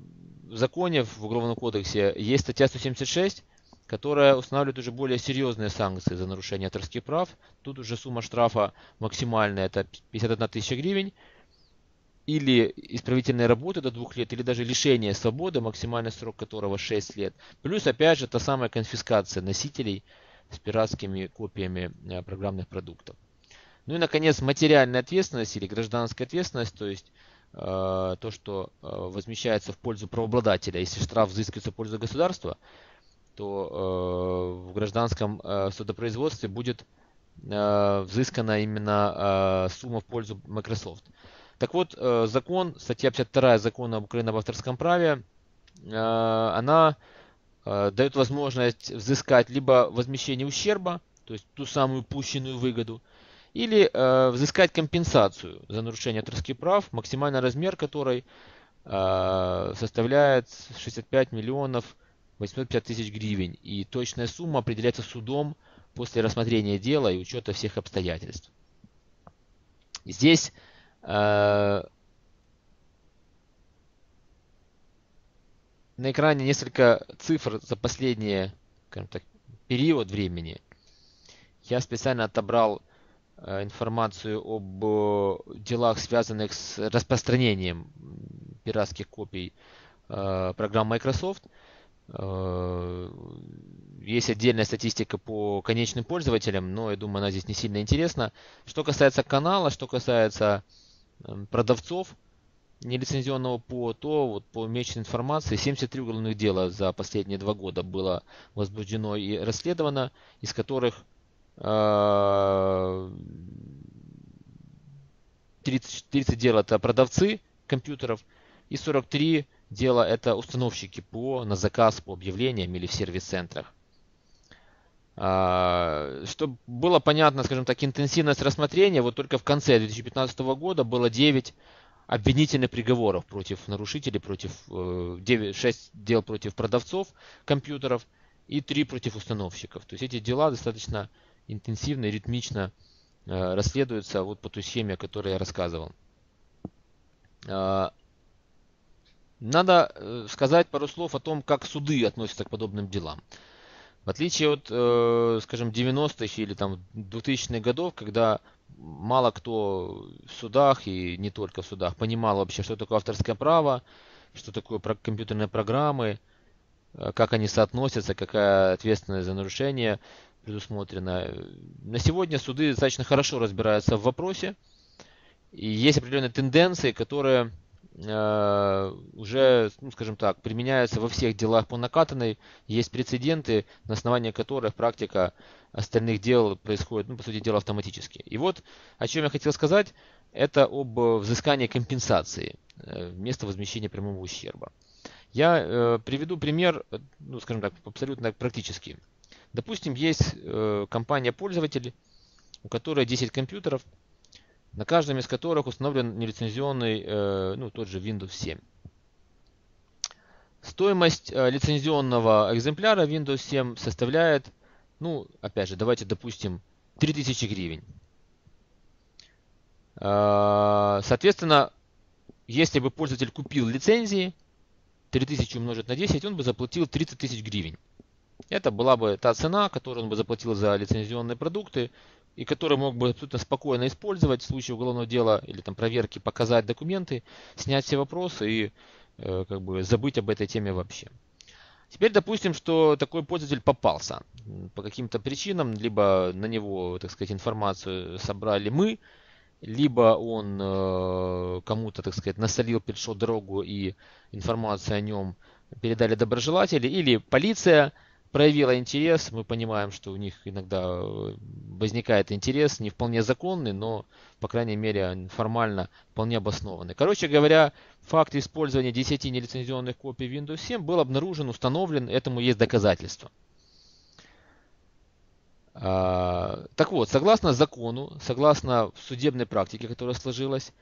законе, в уголовном кодексе есть статья 176, которая устанавливает уже более серьезные санкции за нарушение авторских прав. Тут уже сумма штрафа максимальная, это 51 тысяча гривен или исправительной работы до двух лет, или даже лишение свободы, максимальный срок которого 6 лет. Плюс, опять же, та самая конфискация носителей с пиратскими копиями э, программных продуктов. Ну и, наконец, материальная ответственность или гражданская ответственность, то есть э, то, что э, возмещается в пользу правообладателя. Если штраф взыскивается в пользу государства, то э, в гражданском э, судопроизводстве будет э, взыскана именно э, сумма в пользу Microsoft. Так вот, э, закон, статья 52 закона об Украине об авторском праве, э, она э, дает возможность взыскать либо возмещение ущерба, то есть ту самую упущенную выгоду, или взыскать компенсацию за нарушение авторских прав, максимальный размер которой составляет 65 миллионов 850 тысяч гривен. И точная сумма определяется судом после рассмотрения дела и учета всех обстоятельств. Здесь Э, на экране несколько цифр за последний так, период времени. Я специально отобрал э, информацию об э, делах, связанных с распространением пиратских копий программ Microsoft. Есть отдельная статистика по конечным пользователям, но я думаю, она здесь не сильно интересна. Что касается канала, что касается продавцов нелицензионного ПО, то вот по месячной информации 73 уголовных дела за последние два года было возбуждено и расследовано, из которых 30, э, 30 дел это продавцы компьютеров и 43 дела это установщики ПО на заказ по объявлениям или в сервис-центрах. А, чтобы было понятно, скажем так, интенсивность рассмотрения, вот только в конце 2015 года было 9 обвинительных приговоров против нарушителей, против 9, э, 6 дел против продавцов компьютеров и 3 против установщиков. То есть эти дела достаточно интенсивно и ритмично э, расследуются вот по той схеме, о которой я рассказывал. А, надо э, сказать пару слов о том, как суды относятся к подобным делам. В отличие от, э, скажем, 90-х или там 2000-х годов, когда мало кто в судах и не только в судах понимал вообще, что такое авторское право, что такое компьютерные программы, как они соотносятся, какая ответственность за нарушение предусмотрена. На сегодня суды достаточно хорошо разбираются в вопросе. И есть определенные тенденции, которые Э, уже, ну, скажем так, применяются во всех делах по накатанной. Есть прецеденты, на основании которых практика остальных дел происходит, ну, по сути дела, автоматически. И вот о чем я хотел сказать, это об взыскании компенсации э, вместо возмещения прямого ущерба. Я э, приведу пример, ну, скажем так, абсолютно практический. Допустим, есть э, компания-пользователь, у которой 10 компьютеров, на каждом из которых установлен нелицензионный, э, ну, тот же Windows 7. Стоимость э, лицензионного экземпляра Windows 7 составляет, ну, опять же, давайте допустим, 3000 гривен. Соответственно, если бы пользователь купил лицензии, 3000 умножить на 10, он бы заплатил 30 тысяч гривен. Это была бы та цена, которую он бы заплатил за лицензионные продукты, и который мог бы абсолютно спокойно использовать в случае уголовного дела или там проверки, показать документы, снять все вопросы и э, как бы забыть об этой теме вообще. Теперь допустим, что такой пользователь попался по каким-то причинам, либо на него, так сказать, информацию собрали мы, либо он э, кому-то, так сказать, насолил, перешел дорогу и информацию о нем передали доброжелатели, или полиция проявила интерес. Мы понимаем, что у них иногда э, возникает интерес, не вполне законный, но, по крайней мере, формально вполне обоснованный. Короче говоря, факт использования 10 нелицензионных копий Windows 7 был обнаружен, установлен, этому есть доказательства. А, так вот, согласно закону, согласно судебной практике, которая сложилась,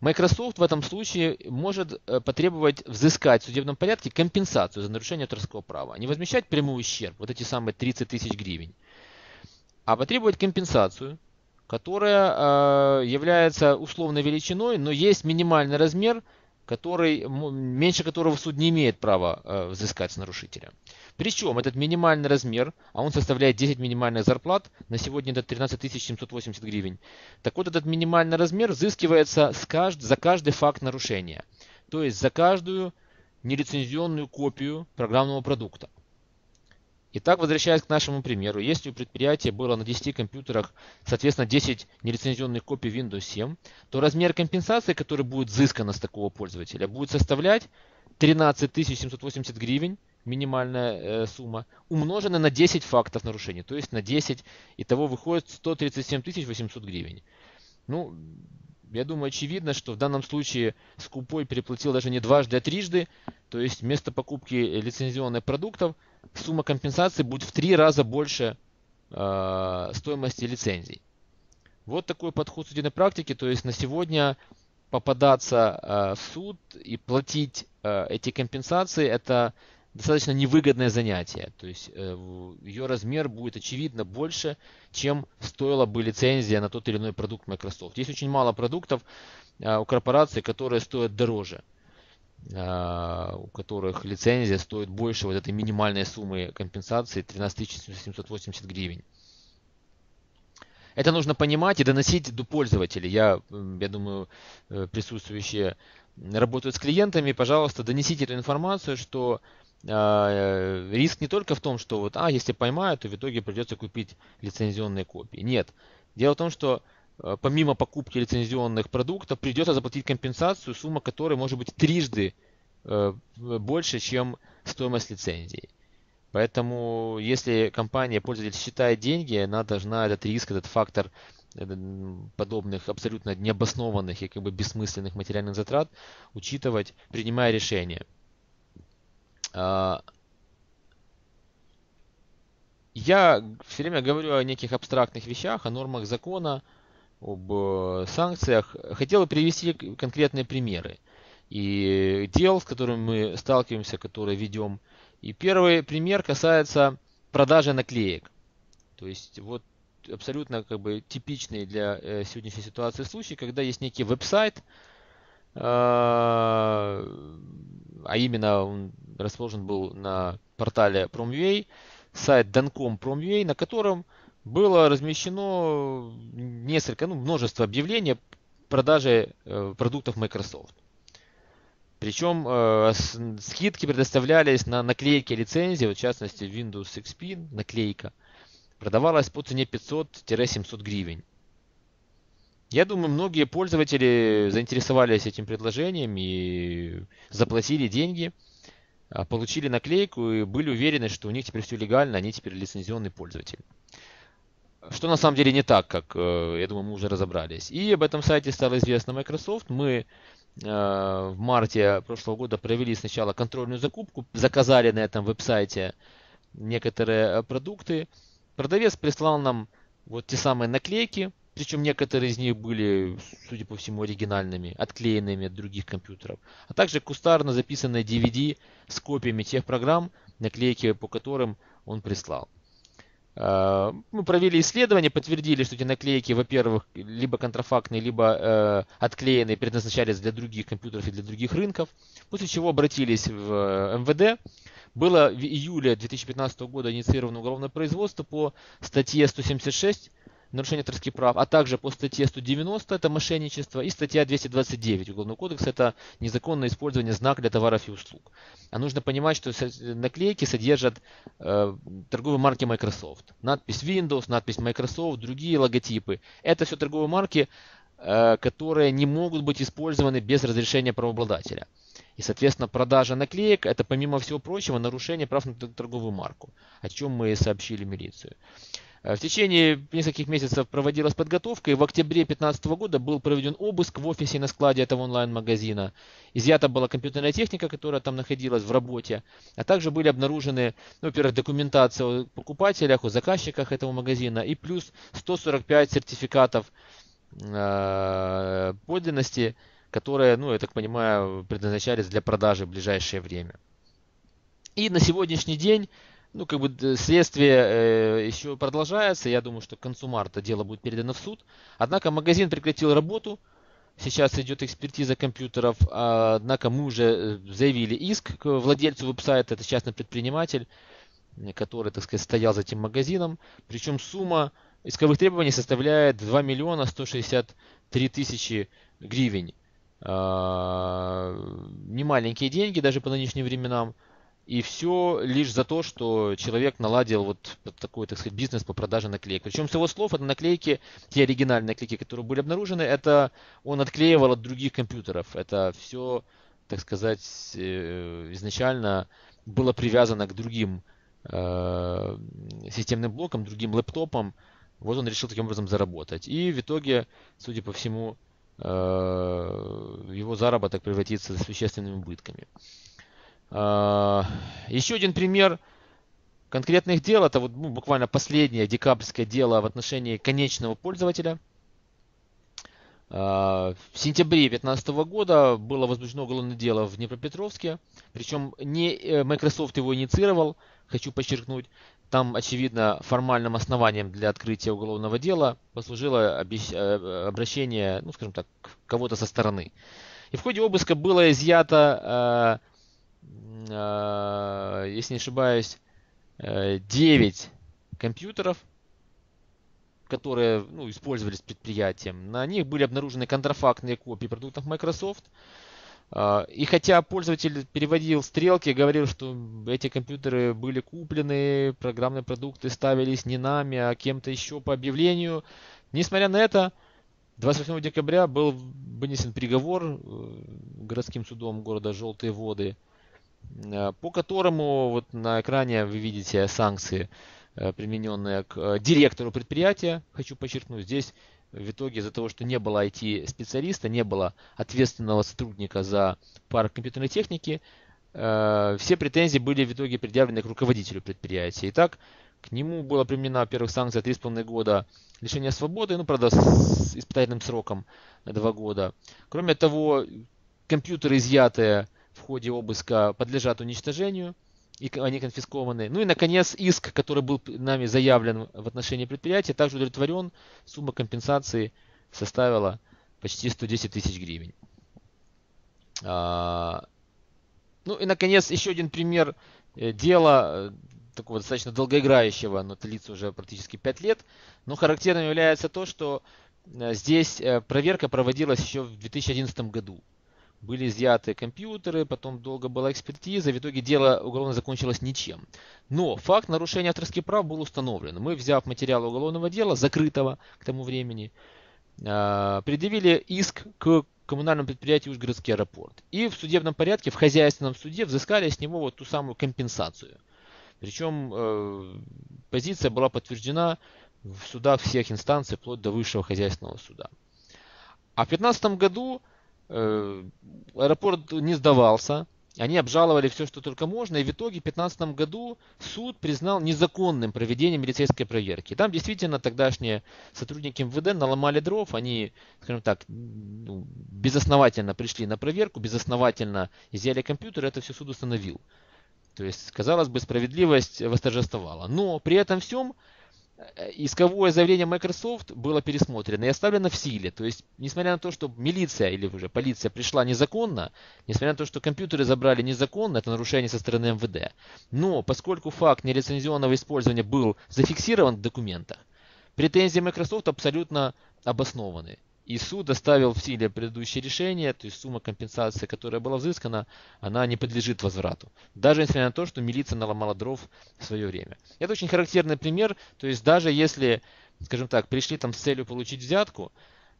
Microsoft в этом случае может э, потребовать взыскать в судебном порядке компенсацию за нарушение авторского права. Не возмещать прямой ущерб, вот эти самые 30 тысяч гривен, а потребовать компенсацию, которая э, является условной величиной, но есть минимальный размер, который, меньше которого суд не имеет права э, взыскать с нарушителя. Причем этот минимальный размер, а он составляет 10 минимальных зарплат, на сегодня это 13 780 гривен. Так вот, этот минимальный размер взыскивается с кажд... за каждый факт нарушения. То есть за каждую нелицензионную копию программного продукта. Итак, возвращаясь к нашему примеру, если у предприятия было на 10 компьютерах, соответственно, 10 нелицензионных копий Windows 7, то размер компенсации, который будет взыскан с такого пользователя, будет составлять 13 780 гривен минимальная э, сумма, умноженная на 10 фактов нарушений, то есть на 10, и того выходит 137 800 гривен. Ну, я думаю, очевидно, что в данном случае скупой переплатил даже не дважды, а трижды, то есть вместо покупки лицензионных продуктов сумма компенсации будет в три раза больше э, стоимости лицензий. Вот такой подход судебной практики, то есть на сегодня попадаться э, в суд и платить э, эти компенсации, это достаточно невыгодное занятие. То есть э, ее размер будет очевидно больше, чем стоила бы лицензия на тот или иной продукт Microsoft. Есть очень мало продуктов э, у корпораций, которые стоят дороже, э, у которых лицензия стоит больше вот этой минимальной суммы компенсации 13 780 гривен. Это нужно понимать и доносить до пользователей. Я, я думаю, присутствующие работают с клиентами, пожалуйста, донесите эту информацию, что а, риск не только в том, что вот, а, если поймают, то в итоге придется купить лицензионные копии. Нет. Дело в том, что а, помимо покупки лицензионных продуктов придется заплатить компенсацию, сумма которой может быть трижды а, больше, чем стоимость лицензии. Поэтому, если компания, пользователь считает деньги, она должна этот риск, этот фактор э, подобных абсолютно необоснованных и как бы бессмысленных материальных затрат учитывать, принимая решение. А, я все время говорю о неких абстрактных вещах, о нормах закона, об э, санкциях. Хотел бы привести конкретные примеры и дел, с которыми мы сталкиваемся, которые ведем. И первый пример касается продажи наклеек. То есть вот абсолютно как бы типичный для э, сегодняшней ситуации случай, когда есть некий веб-сайт, а, именно он расположен был на портале Promway, сайт Dancom Promway, на котором было размещено несколько, ну, множество объявлений продажи э, продуктов Microsoft. Причем э, скидки предоставлялись на наклейки лицензии, в частности Windows XP наклейка, продавалась по цене 500-700 гривен. Я думаю, многие пользователи заинтересовались этим предложением и заплатили деньги, а, получили наклейку и были уверены, что у них теперь все легально, они теперь лицензионный пользователь. Что на самом деле не так, как, э, я думаю, мы уже разобрались. И об этом сайте стало известно Microsoft. Мы э, в марте прошлого года провели сначала контрольную закупку, заказали на этом веб-сайте некоторые э, продукты. Продавец прислал нам вот те самые наклейки, причем некоторые из них были, судя по всему, оригинальными, отклеенными от других компьютеров. А также кустарно записанные DVD с копиями тех программ, наклейки по которым он прислал. А, мы провели исследование, подтвердили, что эти наклейки, во-первых, либо контрафактные, либо э, отклеенные, предназначались для других компьютеров и для других рынков. После чего обратились в э, МВД. Было в июле 2015 года инициировано уголовное производство по статье 176 нарушение авторских прав, а также по статье 190 это мошенничество и статья 229 Уголовного кодекса это незаконное использование знака для товаров и услуг. А нужно понимать, что наклейки содержат э, торговые марки Microsoft. Надпись Windows, надпись Microsoft, другие логотипы. Это все торговые марки, э, которые не могут быть использованы без разрешения правообладателя. И, соответственно, продажа наклеек – это, помимо всего прочего, нарушение прав на торговую марку, о чем мы сообщили милицию. Э, в течение нескольких месяцев проводилась подготовка, и в октябре 2015 года был проведен обыск в офисе на складе этого онлайн-магазина. Изъята была компьютерная техника, которая там находилась в работе, а также были обнаружены, ну, во-первых, документация о покупателях, о заказчиках этого магазина и плюс 145 сертификатов э, подлинности, которые, ну, я так понимаю, предназначались для продажи в ближайшее время. И на сегодняшний день, ну, как бы следствие э, еще продолжается. Я думаю, что к концу марта дело будет передано в суд. Однако магазин прекратил работу. Сейчас идет экспертиза компьютеров. Однако мы уже э, заявили иск к владельцу веб-сайта. Это частный предприниматель, который, так сказать, стоял за этим магазином. Причем сумма исковых требований составляет 2 миллиона 163 тысячи гривен. А, не маленькие деньги даже по нынешним временам. И все лишь за то, что человек наладил вот такой, так сказать, бизнес по продаже наклеек. Причем с его слов, это наклейки, те оригинальные наклейки, которые были обнаружены, это он отклеивал от других компьютеров. Это все, так сказать, э, изначально было привязано к другим э, системным блокам, другим лэптопам. Вот он решил таким образом заработать. И в итоге, судя по всему, э, его заработок превратится в существенными убытками. А, еще один пример конкретных дел, это вот ну, буквально последнее декабрьское дело в отношении конечного пользователя. А, в сентябре 2015 года было возбуждено уголовное дело в Днепропетровске. Причем не э, Microsoft его инициировал, хочу подчеркнуть. Там, очевидно, формальным основанием для открытия уголовного дела послужило э, обращение, ну, скажем так, кого-то со стороны. И в ходе обыска было изъято а, если не ошибаюсь, 9 э, компьютеров, которые ну, использовались предприятием. На них были обнаружены контрафактные копии продуктов Microsoft. А, и хотя пользователь переводил стрелки, говорил, что эти компьютеры были куплены, программные продукты ставились не нами, а кем-то еще по объявлению, несмотря на это, 28 декабря был вынесен приговор э, городским судом города Желтые Воды Э, по которому вот на экране вы видите санкции, э, примененные к э, директору предприятия. Хочу подчеркнуть, здесь в итоге из-за того, что не было IT-специалиста, не было ответственного сотрудника за парк компьютерной техники, все претензии были в итоге предъявлены к руководителю предприятия. Итак, к нему была применена, во-первых, санкция 3,5 года лишения свободы, ну, правда, с испытательным сроком на 2 года. Кроме того, компьютеры, изъятые ходе обыска подлежат уничтожению, и они конфискованы. Ну и, наконец, иск, который был нами заявлен в отношении предприятия, также удовлетворен. Сумма компенсации составила почти 110 тысяч гривен. А, ну и, наконец, еще один пример э, дела, э, такого достаточно долгоиграющего, но длится уже практически 5 лет. Но характерным является то, что э, здесь проверка проводилась еще в 2011 году были изъяты компьютеры, потом долго была экспертиза, в итоге дело уголовно закончилось ничем. Но факт нарушения авторских прав был установлен. Мы, взяв материал уголовного дела, закрытого к тому времени, а, предъявили иск к коммунальному предприятию Ужгородский аэропорт. И в судебном порядке, в хозяйственном суде взыскали с него вот ту самую компенсацию. Причем э, позиция была подтверждена в судах всех инстанций, вплоть до высшего хозяйственного суда. А в 2015 году аэропорт не сдавался. Они обжаловали все, что только можно, и в итоге в 2015 году суд признал незаконным проведение милицейской проверки. Там действительно тогдашние сотрудники МВД наломали дров, они, скажем так, ну, безосновательно пришли на проверку, безосновательно изъяли компьютер, это все суд установил. То есть, казалось бы, справедливость восторжествовала. Но при этом всем Э, исковое заявление Microsoft было пересмотрено и оставлено в силе. То есть, несмотря на то, что милиция или уже полиция пришла незаконно, несмотря на то, что компьютеры забрали незаконно, это нарушение со стороны МВД. Но поскольку факт нелицензионного использования был зафиксирован в документах, претензии Microsoft абсолютно обоснованы. И суд оставил в силе предыдущее решение, то есть сумма компенсации, которая была взыскана, она не подлежит возврату. Даже несмотря на то, что милиция наломала дров в свое время. Это очень характерный пример, то есть даже если, скажем так, пришли там с целью получить взятку,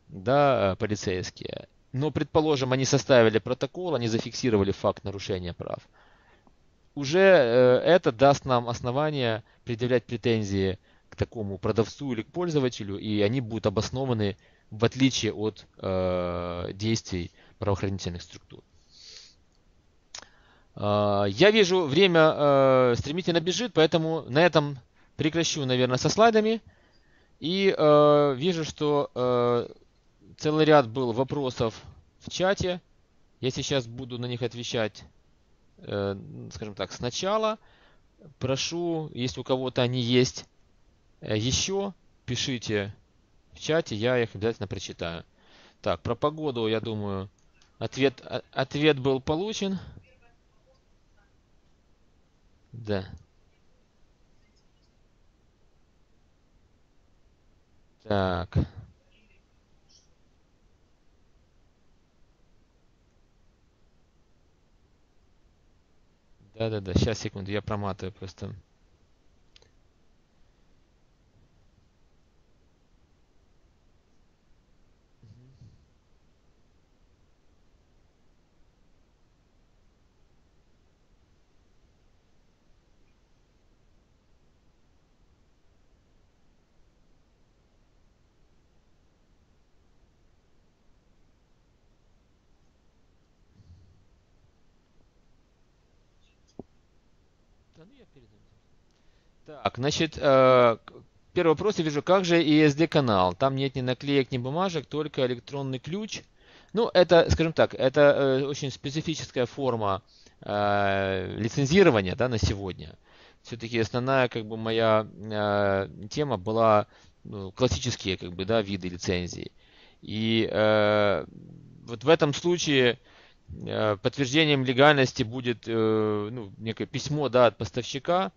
да, полицейские, но, предположим, они составили протокол, они зафиксировали факт нарушения прав, уже э, это даст нам основание предъявлять претензии к такому продавцу или к пользователю, и они будут обоснованы в отличие от э, действий правоохранительных структур. Э, я вижу, время э, стремительно бежит, поэтому на этом прекращу, наверное, со слайдами. И э, вижу, что э, целый ряд был вопросов в чате. Я сейчас буду на них отвечать, э, скажем так, сначала. Прошу, если у кого-то они есть э, еще, пишите в чате, я их обязательно прочитаю. Так, про погоду, я думаю, ответ, ответ был получен. Да. Так. Да-да-да, сейчас, секунду, я проматываю просто. Так, значит, э, первый вопрос я вижу, как же ESD канал? Там нет ни наклеек, ни бумажек, только электронный ключ. Ну, это, скажем так, это э, очень специфическая форма э, лицензирования да, на сегодня. Все-таки основная как бы моя тема была ну, классические как бы да виды лицензий. И э, вот в этом случае подтверждением легальности будет э, ну, некое письмо да, от поставщика,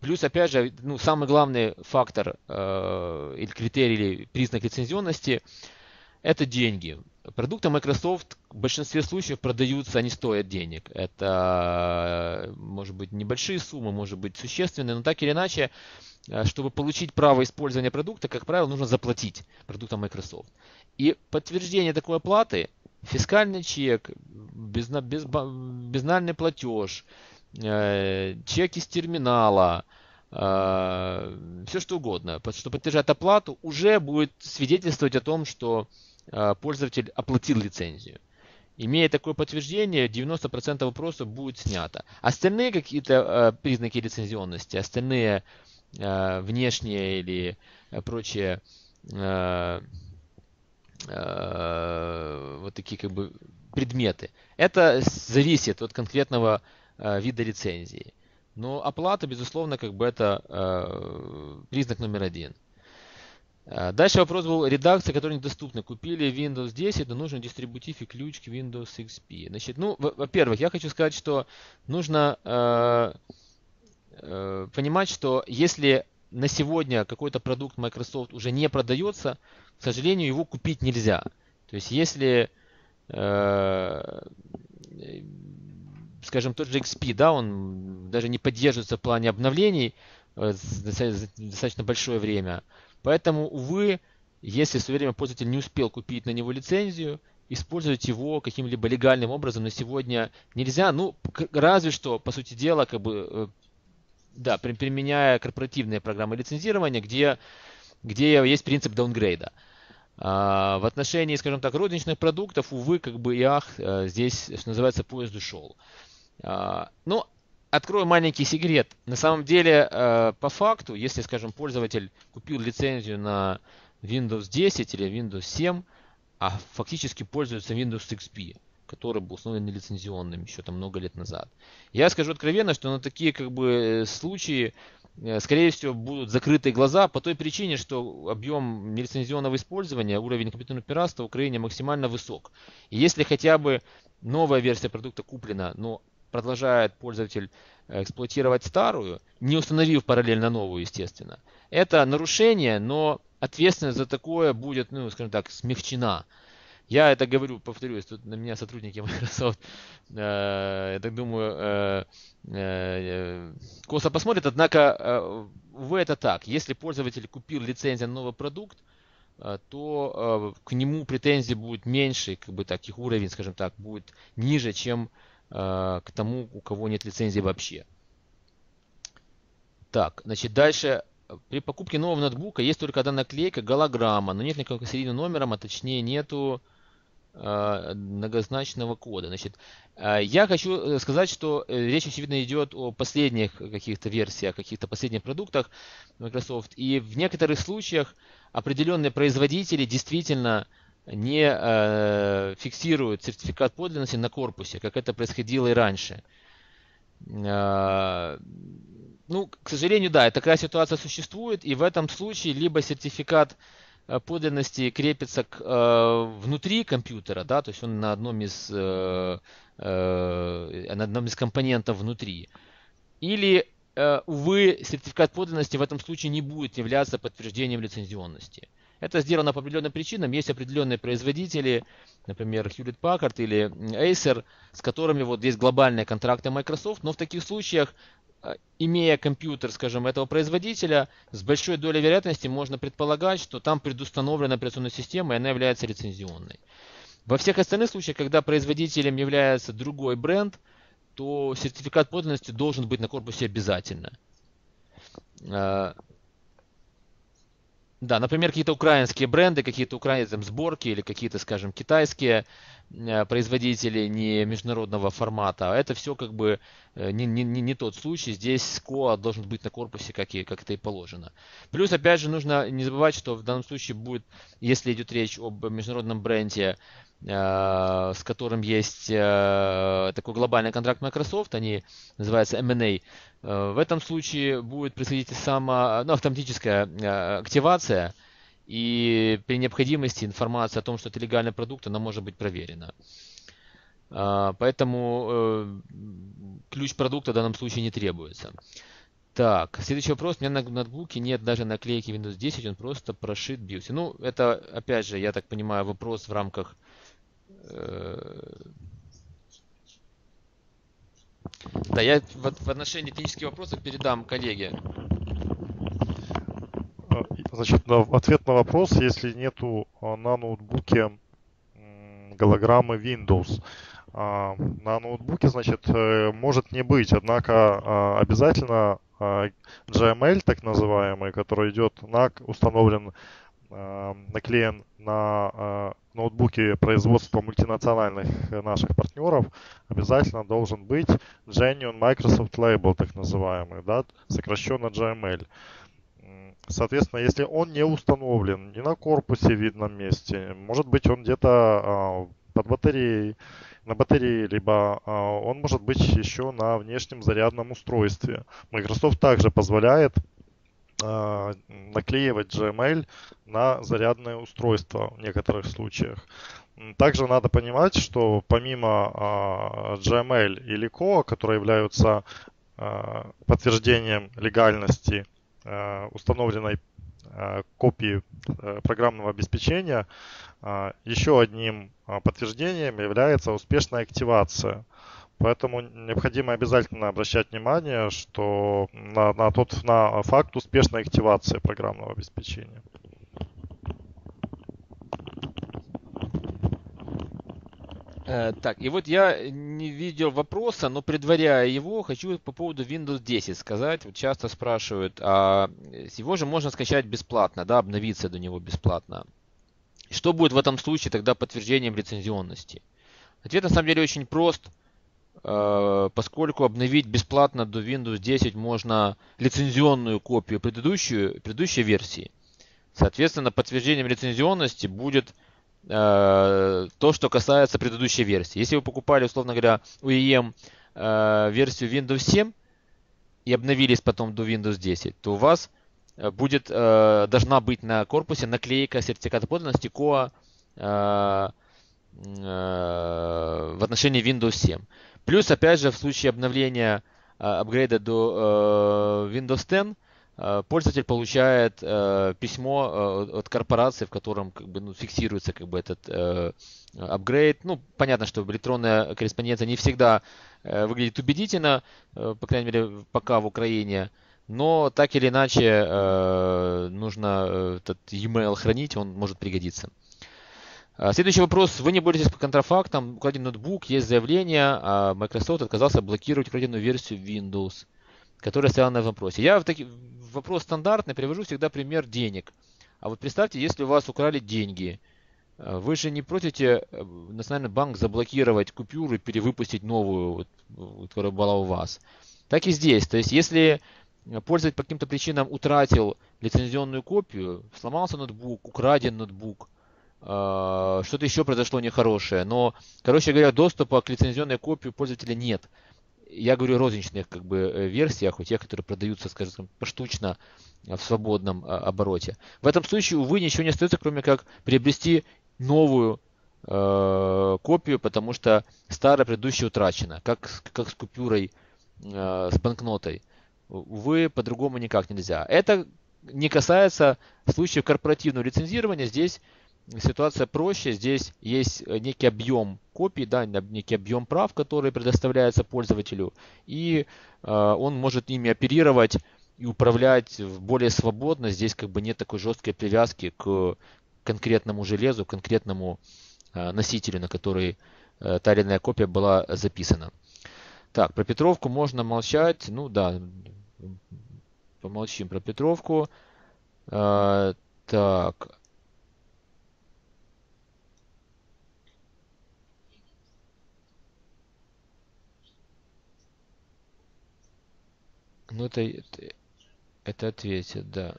Плюс, опять же, ну, самый главный фактор э, или критерий, или признак лицензионности – это деньги. Продукты Microsoft в большинстве случаев продаются, они стоят денег. Это, может быть, небольшие суммы, может быть, существенные, но так или иначе, э, чтобы получить право использования продукта, как правило, нужно заплатить продуктам Microsoft. И подтверждение такой оплаты, фискальный чек, безна, без, безнальный платеж – Э, чек из терминала, э, все что угодно, что подтверждает оплату, уже будет свидетельствовать о том, что э, пользователь оплатил лицензию. Имея такое подтверждение, 90% вопросов будет снято. Остальные какие-то признаки лицензионности, остальные внешние или прочие вот такие как бы предметы, это зависит от конкретного Э, вида лицензии. Но оплата, безусловно, как бы это э, признак номер один. Э, дальше вопрос был редакция, которая недоступна. Купили Windows 10, но нужен дистрибутив и ключ к Windows XP. Значит, ну, во-первых, я хочу сказать, что нужно э, э, понимать, что если на сегодня какой-то продукт Microsoft уже не продается, к сожалению, его купить нельзя. То есть, если э, скажем, тот же XP, да, он даже не поддерживается в плане обновлений э, достаточно большое время. Поэтому, увы, если в свое время пользователь не успел купить на него лицензию, использовать его каким-либо легальным образом на сегодня нельзя. Ну, разве что, по сути дела, как бы, да, применяя корпоративные программы лицензирования, где, где есть принцип даунгрейда. А, в отношении, скажем так, розничных продуктов, увы, как бы и ах, э, здесь, что называется, поезд ушел. А, ну, открою маленький секрет. На самом деле, э, по факту, если, скажем, пользователь купил лицензию на Windows 10 или Windows 7, а фактически пользуется Windows XP, который был установлен лицензионным еще там много лет назад. Я скажу откровенно, что на такие как бы случаи, э, скорее всего, будут закрыты глаза по той причине, что объем нелицензионного использования, уровень компьютерного пиратства в Украине максимально высок. И если хотя бы новая версия продукта куплена, но продолжает пользователь э, эксплуатировать старую, не установив параллельно новую, естественно. Это нарушение, но ответственность за такое будет, ну, скажем так, смягчена. Я это говорю, повторюсь, тут на меня сотрудники Microsoft, э, я так думаю, э, э, косо посмотрят, однако, э, это так. Если пользователь купил лицензию на новый продукт, э, то э, к нему претензий будет меньше, как бы так, их уровень, скажем так, будет ниже, чем Э, к тому, у кого нет лицензии вообще. Так, значит, дальше. При покупке нового ноутбука есть только одна наклейка, голограмма, но нет никакого серийного номера, а точнее нету э, многозначного кода. Значит, э, я хочу э, сказать, что э, речь, очевидно, идет о последних каких-то версиях, каких-то последних продуктах Microsoft. И в некоторых случаях определенные производители действительно не э, фиксирует сертификат подлинности на корпусе, как это происходило и раньше. Э, ну, к сожалению, да, такая ситуация существует, и в этом случае либо сертификат э, подлинности крепится к, э, внутри компьютера, да, то есть он на одном из, э, э, на одном из компонентов внутри, или, э, увы, сертификат подлинности в этом случае не будет являться подтверждением лицензионности. Это сделано по определенным причинам. Есть определенные производители, например, Hewlett Packard или Acer, с которыми вот есть глобальные контракты Microsoft, но в таких случаях, э, имея компьютер, скажем, этого производителя, с большой долей вероятности можно предполагать, что там предустановлена операционная система, и она является лицензионной. Во всех остальных случаях, когда производителем является другой бренд, то сертификат подлинности должен быть на корпусе обязательно. Да, например, какие-то украинские бренды, какие-то украинские сборки или какие-то, скажем, китайские производители не международного формата. Это все как бы э, не, не, не тот случай. Здесь СКО должен быть на корпусе, как, и, как это и положено. Плюс, опять же, нужно не забывать, что в данном случае будет, если идет речь об международном бренде, Э, с которым есть э, такой глобальный контракт Microsoft, они называются M&A. Э, в этом случае будет происходить сама, ну, автоматическая активация, и при необходимости информация о том, что это легальный продукт, она может быть проверена. Поэтому ключ продукта в данном случае не требуется. Так, следующий вопрос. У меня на ноутбуке нет даже наклейки Windows 10, он просто прошит BIOS. Ну, это, опять же, я так понимаю, вопрос в рамках Э, да, я в, в отношении технических вопросов передам коллеге. А, значит, ответ на вопрос, если нету а, на ноутбуке голограммы Windows. А, на ноутбуке, значит, э, может не быть, однако обязательно GML, так называемый, который идет на, установлен, наклеен на ноутбуке производства мультинациональных наших партнеров обязательно должен быть Genuine Microsoft Label, так называемый, да, сокращенно GML. Соответственно, если он не установлен ни на корпусе видном месте, может быть он где-то а, под батареей, на батарее, либо а, он может быть еще на внешнем зарядном устройстве. Microsoft также позволяет а, наклеивать Gmail на зарядное устройство в некоторых случаях. Также надо понимать, что помимо Gmail или Co, которые являются подтверждением легальности установленной копии э, программного обеспечения, еще одним подтверждением является успешная активация. Поэтому необходимо обязательно обращать внимание, что на, на тот на факт успешной активации программного обеспечения. Так, и вот я не видел вопроса, но предваряя его, хочу по поводу Windows 10 сказать. Вот часто спрашивают, а его же можно скачать бесплатно, да, обновиться до него бесплатно. Что будет в этом случае тогда подтверждением лицензионности? Ответ на самом деле очень прост. Э, поскольку обновить бесплатно до Windows 10 можно лицензионную копию предыдущей, предыдущей версии. Соответственно, подтверждением лицензионности будет э, то, что касается предыдущей версии. Если вы покупали, условно говоря, UEM э, версию Windows 7 и обновились потом до Windows 10, то у вас э, будет, э, должна быть на корпусе наклейка сертификата подлинности COA в отношении Windows 7. Плюс, опять же, в случае обновления апгрейда до Windows 10, э, пользователь получает э, письмо от корпорации, в котором как бы, ну, фиксируется как бы, этот апгрейд. Ну, понятно, что электронная корреспонденция не всегда выглядит убедительно, по крайней мере, пока в Украине. Но так или иначе нужно этот e-mail хранить, он может пригодиться. А, следующий вопрос. Вы не боретесь по контрафактам, украден ноутбук, есть заявление, а Microsoft отказался блокировать украденную версию Windows, которая стояла на вопросе. Я в таки, вопрос стандартный, привожу всегда пример денег. А вот представьте, если у вас украли деньги, а, вы же не просите э, Национальный банк заблокировать купюру и перевыпустить новую, вот, которая была у вас. Так и здесь. То есть, если пользователь по каким-то причинам утратил лицензионную копию, сломался ноутбук, украден ноутбук, э, что-то еще произошло нехорошее. Но, короче говоря, доступа к лицензионной копии пользователя нет. Я говорю о розничных как бы, э, версиях, у тех, которые продаются, скажем, поштучно в свободном обороте. В этом случае, увы, ничего не остается, кроме как приобрести новую э, копию, потому что старая предыдущая утрачена, как, как с купюрой, э, с банкнотой. Увы, по-другому никак нельзя. Это не касается случаев корпоративного лицензирования. Здесь ситуация проще. Здесь есть некий объем копий, да, некий объем прав, которые предоставляются пользователю. И э, он может ими оперировать и управлять более свободно. Здесь как бы нет такой жесткой привязки к конкретному железу, конкретному э, носителю, на который э, та или иная копия была записана. Так, про Петровку можно молчать. Ну да, помолчим про Петровку. А, так. Ну это, это, это ответит, да.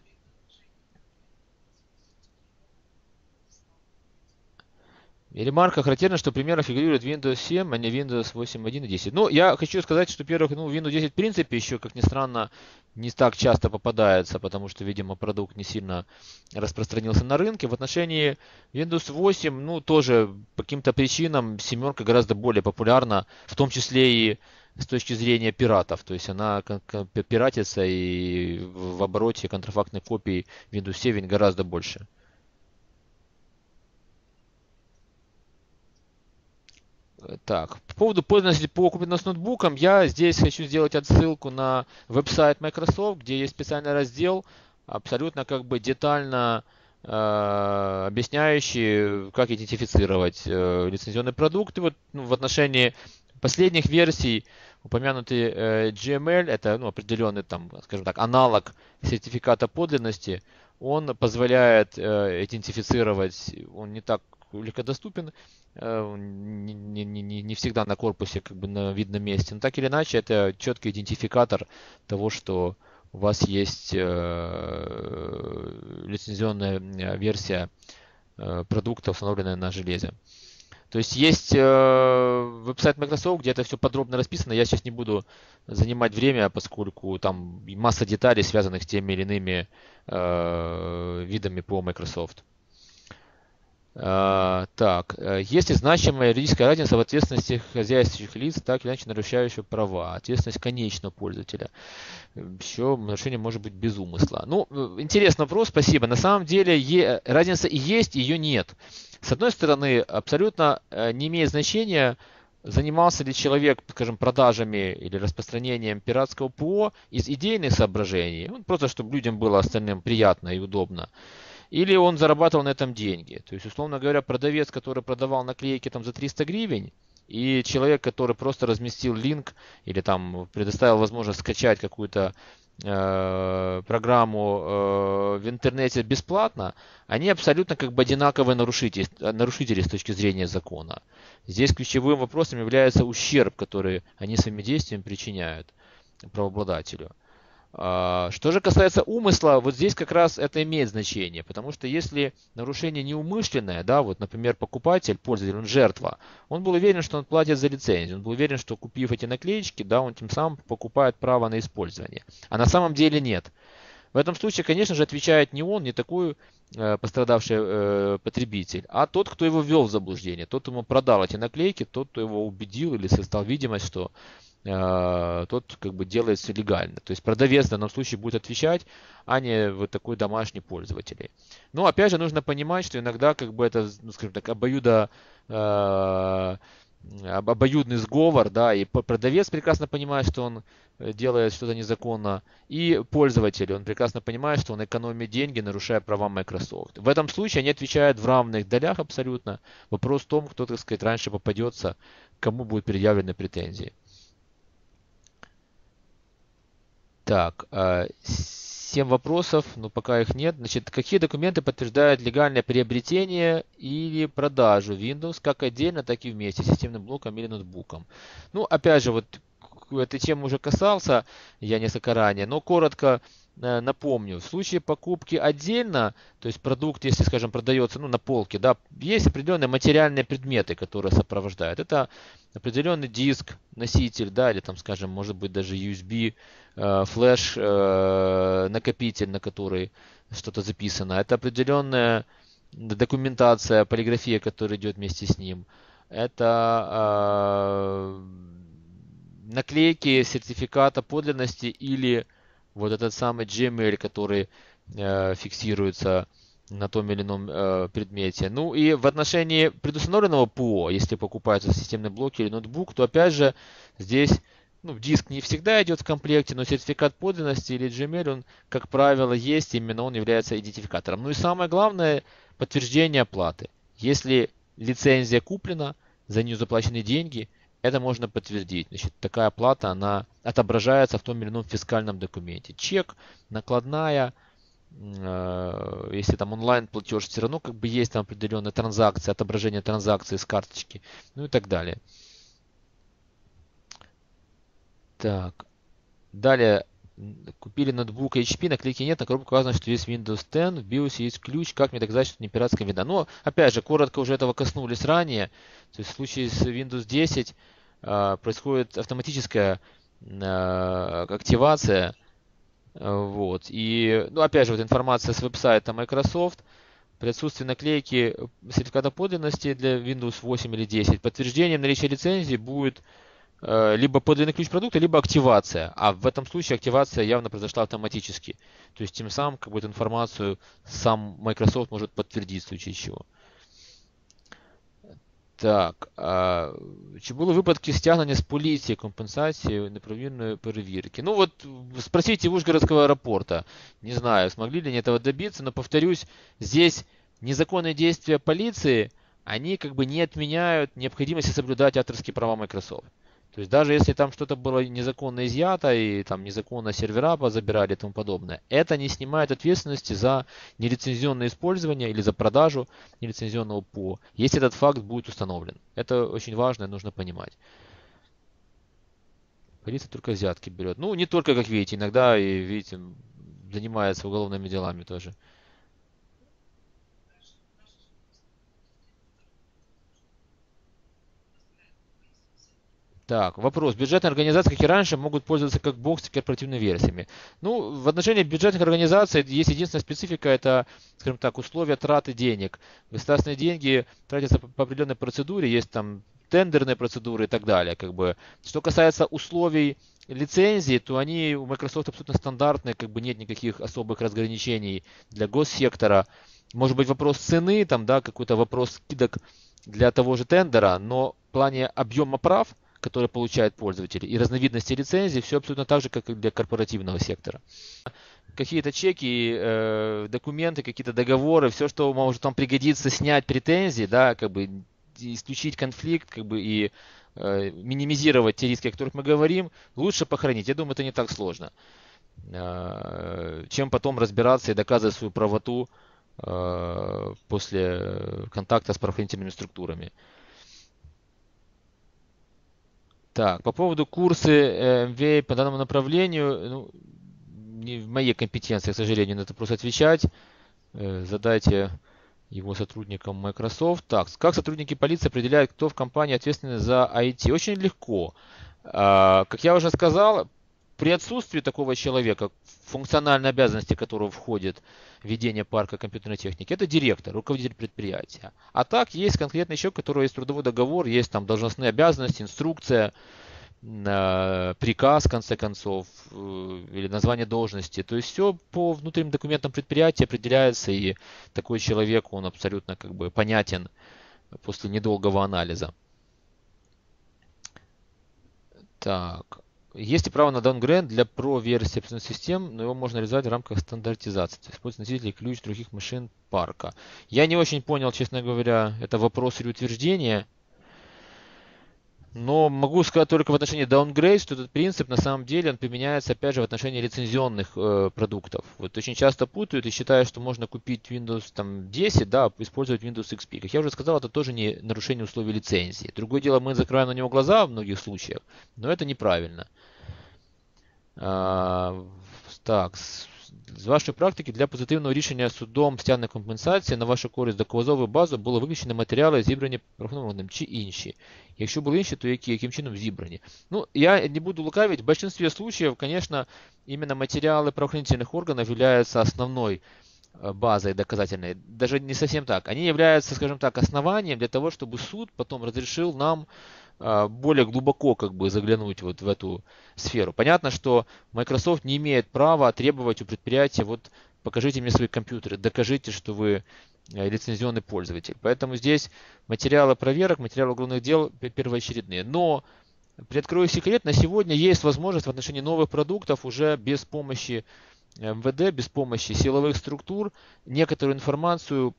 Ремарка характерна, что примерно фигурирует Windows 7, а не Windows 8.1 и 10. Ну, я хочу сказать, что, во-первых, ну, Windows 10 в принципе еще, как ни странно, не так часто попадается, потому что, видимо, продукт не сильно распространился на рынке. В отношении Windows 8, ну, тоже по каким-то причинам семерка гораздо более популярна, в том числе и с точки зрения пиратов. То есть она пиратится и в обороте контрафактных копий Windows 7 гораздо больше. Так, по поводу пользователей по купленным ноутбукам, я здесь хочу сделать отсылку на веб-сайт Microsoft, где есть специальный раздел, абсолютно как бы детально э, объясняющий, как идентифицировать э, лицензионный продукт. И вот ну, в отношении последних версий упомянутый э, GML, это ну, определенный там, скажем так, аналог сертификата подлинности, он позволяет э, идентифицировать, он не так легкодоступен, э, не, не, не, не всегда на корпусе как бы на видном месте. Но так или иначе, это четкий идентификатор того, что у вас есть э, лицензионная версия э, продукта, установленная на железе. То есть есть э, веб-сайт Microsoft, где это все подробно расписано. Я сейчас не буду занимать время, поскольку там масса деталей, связанных с теми или иными э, видами по Microsoft. А, так, э, есть ли значимая юридическая разница в ответственности хозяйствующих лиц, так или иначе нарушающих права? Ответственность конечного пользователя. Еще нарушение может быть без умысла. Ну, э, интересный вопрос, спасибо. На самом деле е, разница и есть, ее нет. С одной стороны, абсолютно э, не имеет значения, занимался ли человек, скажем, продажами или распространением пиратского ПО из идейных соображений, ну, просто чтобы людям было остальным приятно и удобно или он зарабатывал на этом деньги. То есть, условно говоря, продавец, который продавал наклейки там за 300 гривен, и человек, который просто разместил линк или там предоставил возможность скачать какую-то программу э, в интернете бесплатно, они абсолютно как бы одинаковые нарушители, нарушители с точки зрения закона. Здесь ключевым вопросом является ущерб, который они своими действиями причиняют правообладателю. А, что же касается умысла, вот здесь как раз это имеет значение, потому что если нарушение неумышленное, да, вот, например, покупатель, пользователь, он жертва, он был уверен, что он платит за лицензию, он был уверен, что купив эти наклеечки, да, он тем самым покупает право на использование. А на самом деле нет. В этом случае, конечно же, отвечает не он, не такой э, пострадавший э, потребитель, а тот, кто его ввел в заблуждение, тот, ему продал эти наклейки, тот, кто его убедил или создал видимость, что Э, тот как бы делает все легально. То есть продавец в данном случае будет отвечать, а не вот такой домашний пользователь. Но опять же нужно понимать, что иногда как бы это, ну, скажем так, обоюдо э, обоюдный сговор, да, и продавец прекрасно понимает, что он э, делает что-то незаконно, и пользователь, он прекрасно понимает, что он экономит деньги, нарушая права Microsoft. В этом случае они отвечают в равных долях абсолютно. Вопрос в том, кто, так сказать, раньше попадется, кому будут предъявлены претензии. Так, а, семь вопросов, но пока их нет. Значит, какие документы подтверждают легальное приобретение или продажу Windows как отдельно, так и вместе с системным блоком или ноутбуком? Ну, опять же, вот этой темы уже касался я несколько ранее, но коротко напомню, в случае покупки отдельно, то есть продукт, если, скажем, продается ну, на полке, да, есть определенные материальные предметы, которые сопровождают. Это определенный диск, носитель, да, или там, скажем, может быть даже USB, э, флеш, э, накопитель, на который что-то записано. Это определенная документация, полиграфия, которая идет вместе с ним. Это э, наклейки сертификата подлинности или вот этот самый Gmail, который э, фиксируется на том или ином э, предмете. Ну и в отношении предустановленного ПО, если покупается системный блок или ноутбук, то опять же здесь ну, диск не всегда идет в комплекте, но сертификат подлинности или Gmail, он, как правило, есть, именно он является идентификатором. Ну и самое главное, подтверждение оплаты. Если лицензия куплена, за нее заплачены деньги, это можно подтвердить. Значит, такая плата, она отображается в том или ином фискальном документе. Чек, накладная, э, если там онлайн платеж, все равно как бы есть там определенная транзакция, отображение транзакции с карточки, ну и так далее. Так. Далее купили ноутбук HP, наклейки нет, на коробке указано, что есть Windows 10, в BIOS есть ключ, как мне доказать, что не пиратская вина. Но, опять же, коротко уже этого коснулись ранее. То есть в случае с Windows 10 э, происходит автоматическая э, активация. Вот. И, ну, опять же, вот информация с веб-сайта Microsoft. При отсутствии наклейки сертификата подлинности для Windows 8 или 10 подтверждением наличия лицензии будет либо подлинный ключ продукта, либо активация. А в этом случае активация явно произошла автоматически. То есть тем самым как бы эту информацию сам Microsoft может подтвердить в случае чего. Так, а, чи були випадки стягнення з поліції компенсації неправильної перевірки? Ну вот, спросите Ужгородского аэропорта. Не знаю, смогли ли они этого добиться, но повторюсь, здесь незаконные действия полиции, они как бы не отменяют необходимости соблюдать авторские права Microsoft. То есть даже если там что-то было незаконно изъято и там незаконно сервера позабирали и тому подобное, это не снимает ответственности за нелицензионное использование или за продажу нелицензионного ПО, если этот факт будет установлен. Это очень важно и нужно понимать. Полиция только взятки берет. Ну, не только, как видите, иногда и, видите, занимается уголовными делами тоже. Так, вопрос. Бюджетные организации, как и раньше, могут пользоваться как бокс, корпоративными версиями. Ну, в отношении бюджетных организаций есть единственная специфика, это, скажем так, условия траты денег. Государственные деньги тратятся по определенной процедуре, есть там тендерные процедуры и так далее. Как бы. Что касается условий лицензии, то они у Microsoft абсолютно стандартные, как бы нет никаких особых разграничений для госсектора. Может быть вопрос цены, там, да, какой-то вопрос скидок для того же тендера, но в плане объема прав – которые получают пользователи, и разновидности лицензий, все абсолютно так же, как и для корпоративного сектора. Какие-то чеки, э, документы, какие-то договоры, все, что может вам пригодиться снять претензии, да, как бы исключить конфликт, как бы и э, минимизировать те риски, о которых мы говорим, лучше похоронить. Я думаю, это не так сложно, э, чем потом разбираться и доказывать свою правоту после контакта с правоохранительными структурами. Так, по поводу курсы MVA по данному направлению, ну, не в моей компетенции, к сожалению, на этот вопрос отвечать. Э, задайте его сотрудникам Microsoft. Так, как сотрудники полиции определяют, кто в компании ответственный за IT? Очень легко. А, как я уже сказал, при отсутствии такого человека, функциональные обязанности которого входит ведение парка компьютерной техники, это директор, руководитель предприятия. А так есть конкретный человек, у которого есть трудовой договор, есть там должностные обязанности, инструкция, э, приказ, в конце концов, э, или название должности. То есть все по внутренним документам предприятия определяется, и такой человек, он абсолютно как бы понятен после недолгого анализа. Так. Есть и право на даунгрейд для Pro версии операционных систем, но его можно реализовать в рамках стандартизации. Использовать носители ключ других машин парка. Я не очень понял, честно говоря, это вопрос или утверждение. Но могу сказать только в отношении downgrade, что этот принцип на самом деле он применяется опять же в отношении лицензионных э, продуктов. Вот очень часто путают и считают, что можно купить Windows там, 10, да, использовать Windows XP. Как я уже сказал, это тоже не нарушение условий лицензии. Другое дело, мы закрываем на него глаза в многих случаях, но это неправильно. А, так, з вашої практики для позитивного рішення судом стягнення компенсації на вашу користь доказову базу було виключені матеріали, зібрані правоохоронним чи інші. Якщо були інші, то які, яким чином зібрані? Ну, я не буду лукавить, в большинстве случаев, конечно, именно материалы правоохранительных органов являются основной э, базой доказательной. Даже не совсем так. Они являются, скажем так, основанием для того, чтобы суд потом разрешил нам а, более глубоко как бы заглянуть вот в эту сферу. Понятно, что Microsoft не имеет права требовать у предприятия, вот покажите мне свои компьютеры, докажите, что вы э, лицензионный пользователь. Поэтому здесь материалы проверок, материалы уголовных дел первоочередные. Но приоткрою секрет, на сегодня есть возможность в отношении новых продуктов уже без помощи МВД, без помощи силовых структур некоторую информацию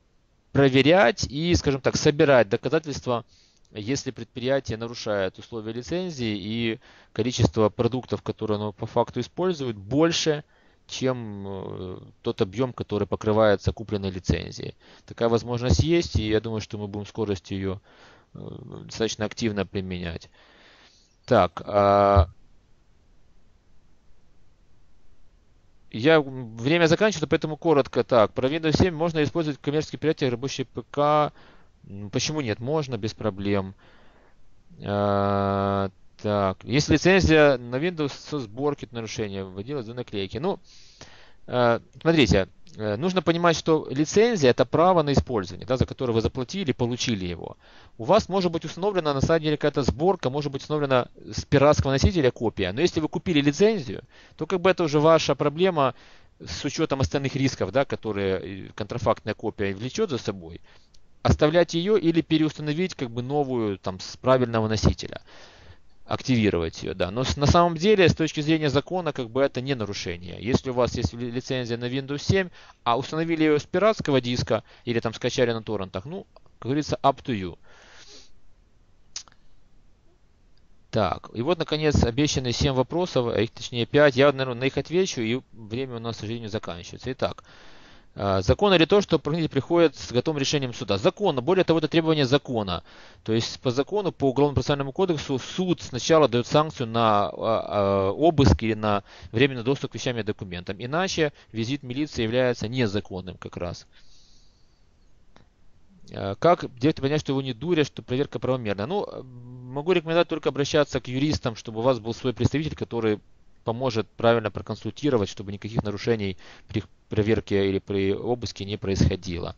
проверять и, скажем так, собирать доказательства если предприятие нарушает условия лицензии и количество продуктов, которые оно по факту использует, больше, чем э, тот объем, который покрывается купленной лицензией. Такая возможность есть, и я думаю, что мы будем скорость ее э, достаточно активно применять. Так, а... я время заканчиваю, поэтому коротко так. Про Windows 7 можно использовать коммерческие предприятия, рабочие ПК, Почему нет? Можно, без проблем. А, так, есть лицензия на Windows со сборки нарушения, вводилась за наклейки. Ну, а, смотрите, э, нужно понимать, что лицензия это право на использование, да, за которое вы заплатили, получили его. У вас может быть установлена на самом деле какая-то сборка, может быть установлена с пиратского носителя копия. Но если вы купили лицензию, то как бы это уже ваша проблема с учетом остальных рисков, да, которые контрафактная копия влечет за собой оставлять ее или переустановить как бы новую там с правильного носителя активировать ее, да. Но на самом деле, с точки зрения закона, как бы это не нарушение. Если у вас есть лицензия на Windows 7, а установили ее с пиратского диска или там скачали на торрентах, ну, как говорится, up to you. Так, и вот, наконец, обещанные 7 вопросов, а их точнее 5. Я, наверное, на их отвечу, и время у нас, к сожалению, заканчивается. Итак, закон или то, что правитель приходит с готовым решением суда. Закона, более того, это требование закона. То есть по закону, по Уголовно-процессуальному кодексу суд сначала дает санкцию на а, а, обыск или на временный доступ к вещам и документам. Иначе визит милиции является незаконным как раз. Как делать понять, что его не дурят, что проверка правомерная? Ну, могу рекомендовать только обращаться к юристам, чтобы у вас был свой представитель, который поможет правильно проконсультировать, чтобы никаких нарушений при проверке или при обыске не происходило.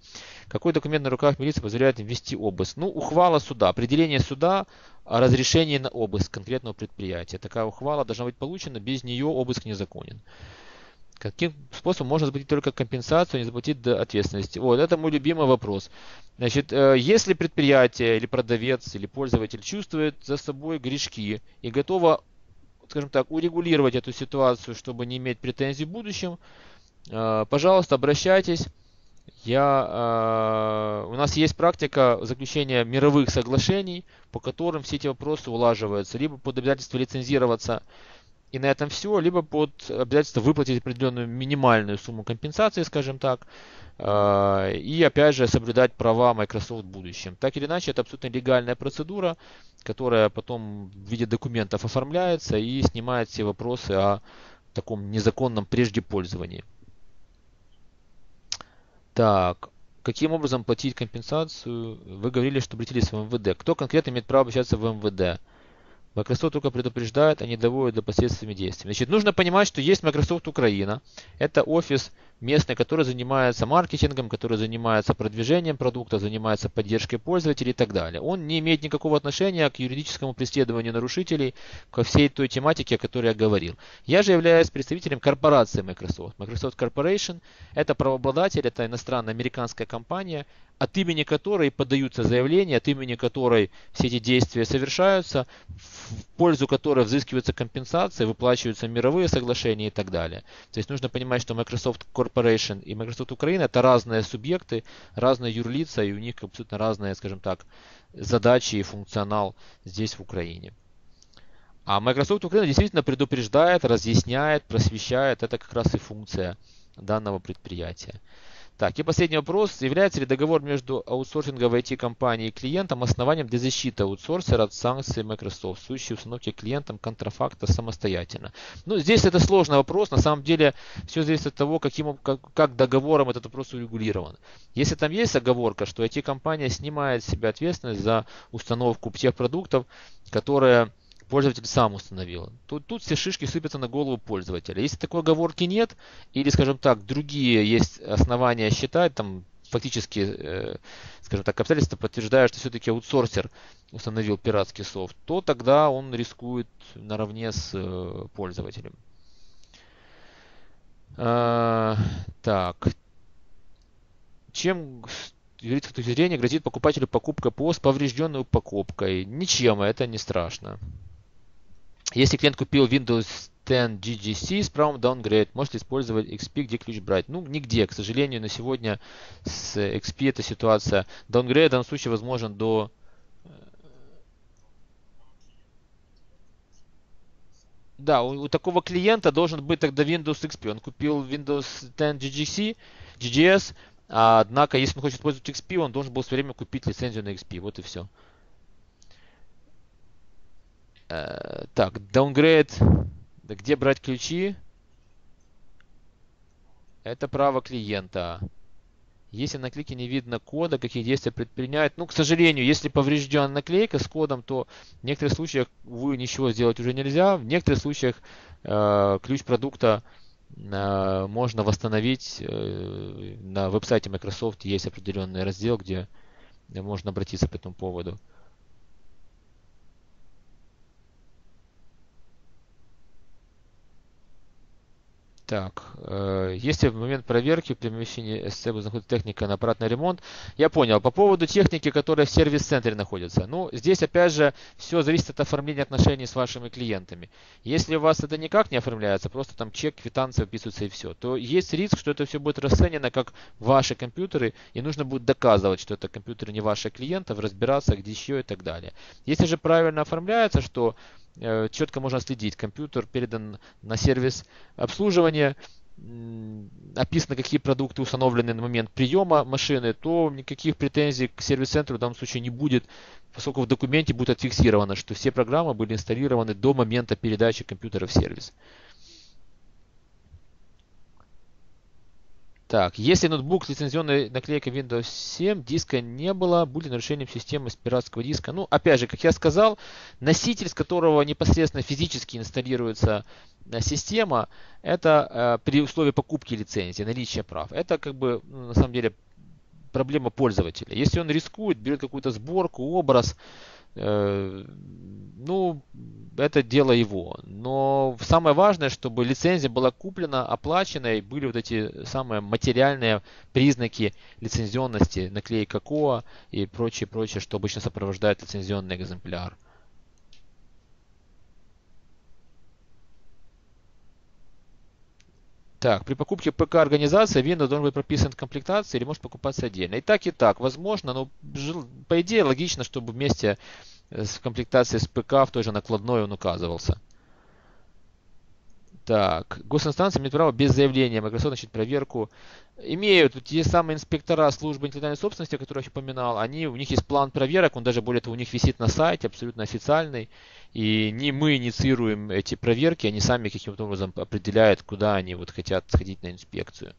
Какой документ на руках милиции позволяет ввести обыск? Ну, ухвала суда, определение суда о разрешении на обыск конкретного предприятия. Такая ухвала должна быть получена, без нее обыск незаконен. Каким способом можно заплатить только компенсацию, не заплатить до ответственности? Вот, это мой любимый вопрос. Значит, э, если предприятие или продавец или пользователь чувствует за собой грешки и готово скажем так, урегулировать эту ситуацию, чтобы не иметь претензий в будущем, пожалуйста, обращайтесь. Я, э, у нас есть практика заключения мировых соглашений, по которым все эти вопросы улаживаются. Либо под обязательство лицензироваться и на этом все, либо под обязательство выплатить определенную минимальную сумму компенсации, скажем так, э, и опять же соблюдать права Microsoft в будущем. Так или иначе, это абсолютно легальная процедура, которая потом в виде документов оформляется и снимает все вопросы о таком незаконном прежде пользовании. Так, каким образом платить компенсацию? Вы говорили, что обратились в МВД. Кто конкретно имеет право обращаться в МВД? Microsoft только предупреждает, а не доводит до последствиями действий. Значит, нужно понимать, что есть Microsoft Украина. Это офис местный, который занимается маркетингом, который занимается продвижением продукта, занимается поддержкой пользователей и так далее. Он не имеет никакого отношения к юридическому преследованию нарушителей, ко всей той тематике, о которой я говорил. Я же являюсь представителем корпорации Microsoft. Microsoft Corporation – это правообладатель, это иностранная американская компания, от имени которой подаются заявления, от имени которой все эти действия совершаются, в пользу которой взыскиваются компенсации, выплачиваются мировые соглашения и так далее. То есть нужно понимать, что Microsoft Corporation и Microsoft Украина это разные субъекты, разные юрлица, и у них абсолютно разные, скажем так, задачи и функционал здесь в Украине. А Microsoft Украина действительно предупреждает, разъясняет, просвещает. Это как раз и функция данного предприятия. Так, и последний вопрос. Является ли договор между аутсорсинговой IT-компанией и клиентом основанием для защиты аутсорсера от санкций Microsoft в случае установки клиентом контрафакта самостоятельно? Ну, здесь это сложный вопрос. На самом деле, все зависит от того, каким, как, как договором этот вопрос урегулирован. Если там есть оговорка, что IT-компания снимает с себя ответственность за установку тех продуктов, которые пользователь сам установил. Тут, тут все шишки сыпятся на голову пользователя. Если такой оговорки нет, или, скажем так, другие есть основания считать, там фактически, э, скажем так, обстоятельства подтверждают, что все-таки аутсорсер установил пиратский софт, то тогда он рискует наравне с э, пользователем. А, так. Чем юридической точки зрения грозит покупателю покупка ПО с поврежденной упаковкой? Ничем, это не страшно. Если клиент купил Windows 10 GGC с правом downgrade, можете использовать XP, где ключ брать. Ну, нигде, к сожалению, на сегодня с XP эта ситуация. Downgrade в данном случае возможен до э, Да, у, у такого клиента должен быть тогда Windows XP. Он купил Windows 10 GGC, GGS, а, однако, если он хочет использовать XP, он должен был все время купить лицензию на XP. Вот и все. Э, так, downgrade. Да где брать ключи? Это право клиента. Если на клике не видно кода, какие действия предпринять. Ну, к сожалению, если повреждена наклейка с кодом, то в некоторых случаях, увы, ничего сделать уже нельзя. В некоторых случаях э, ключ продукта э, можно восстановить. Э, на веб-сайте Microsoft есть определенный раздел, где можно обратиться по этому поводу. Так, э, если в момент проверки в помещении SC находится техника на аппаратный ремонт, я понял. По поводу техники, которая в сервис-центре находится. Ну, здесь опять же все зависит от оформления отношений с вашими клиентами. Если у вас это никак не оформляется, просто там чек, квитанция выписывается и все, то есть риск, что это все будет расценено как ваши компьютеры, и нужно будет доказывать, что это компьютеры не ваших клиентов, разбираться, где еще и так далее. Если же правильно оформляется, что четко можно следить. Компьютер передан на сервис обслуживания, описано, какие продукты установлены на момент приема машины, то никаких претензий к сервис-центру в данном случае не будет, поскольку в документе будет отфиксировано, что все программы были инсталлированы до момента передачи компьютера в сервис. Так, если ноутбук с лицензионной наклейкой Windows 7, диска не было, будет нарушением системы с пиратского диска. Ну, опять же, как я сказал, носитель, с которого непосредственно физически инсталируется э, система, это э, при условии покупки лицензии, наличия прав. Это как бы, ну, на самом деле, проблема пользователя. Если он рискует, берет какую-то сборку, образ, ну, это дело его. Но самое важное, чтобы лицензия была куплена, оплачена и были вот эти самые материальные признаки лицензионности, наклейка КОА и прочее, прочее, что обычно сопровождает лицензионный экземпляр. Так, при покупке ПК организации Windows должен быть прописан в комплектации или может покупаться отдельно. И так, и так, возможно, но по идее логично, чтобы вместе в комплектации с ПК в той же накладной он указывался. Так, госинстанция имеет право без заявления Microsoft начать проверку. Имеют те самые инспектора службы интеллектуальной собственности, о которых я упоминал, они, у них есть план проверок, он даже более того у них висит на сайте, абсолютно официальный. И не мы инициируем эти проверки, они сами каким-то образом определяют, куда они вот хотят сходить на инспекцию.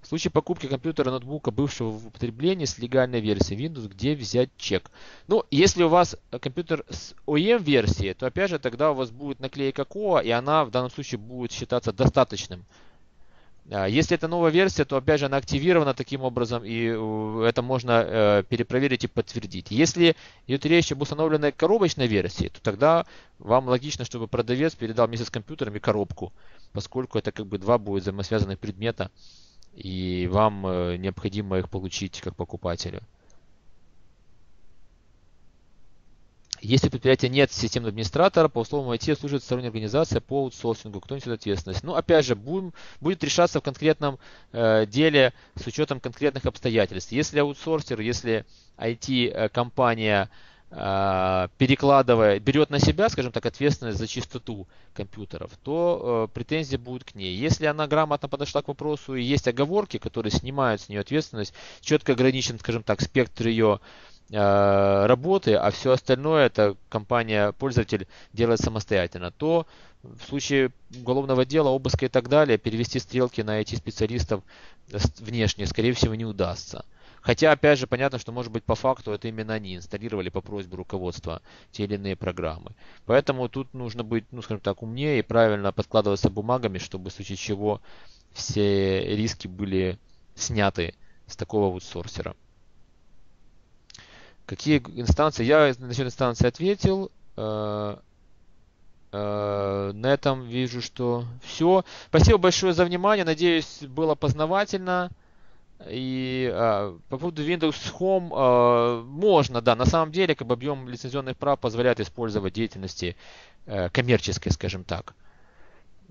В случае покупки компьютера, ноутбука, бывшего в употреблении с легальной версией Windows, где взять чек? Ну, если у вас компьютер с OEM версией, то опять же тогда у вас будет наклейка КОА, и она в данном случае будет считаться достаточным. А, если это новая версия, то опять же она активирована таким образом, и э, это можно э, перепроверить и подтвердить. Если идет речь об установленной коробочной версии, то тогда вам логично, чтобы продавец передал вместе с компьютером и коробку, поскольку это как бы два будет взаимосвязанных предмета и вам э, необходимо их получить как покупателю. Если у предприятия нет системного администратора, по условиям IT служит сторонняя организация по аутсорсингу. Кто несет ответственность? Ну, опять же, будем, будет решаться в конкретном э, деле с учетом конкретных обстоятельств. Если аутсорсер, если IT-компания э, перекладывая, берет на себя, скажем так, ответственность за чистоту компьютеров, то э, претензии будут к ней. Если она грамотно подошла к вопросу и есть оговорки, которые снимают с нее ответственность, четко ограничен, скажем так, спектр ее э, работы, а все остальное это компания-пользователь делает самостоятельно, то в случае уголовного дела, обыска и так далее, перевести стрелки на IT-специалистов внешне, скорее всего, не удастся. Хотя, опять же, понятно, что, может быть, по факту это именно они инсталлировали по просьбе руководства те или иные программы. Поэтому тут нужно быть, ну, скажем так, умнее и правильно подкладываться бумагами, чтобы в случае чего все риски были сняты с такого вот сорсера. Какие инстанции? Я насчет инстанции ответил. Э, э, на этом вижу, что все. Спасибо большое за внимание. Надеюсь, было познавательно. И а, по поводу Windows Home а, можно, да, на самом деле, как бы объем лицензионных прав позволяет использовать деятельности а, коммерческой, скажем так.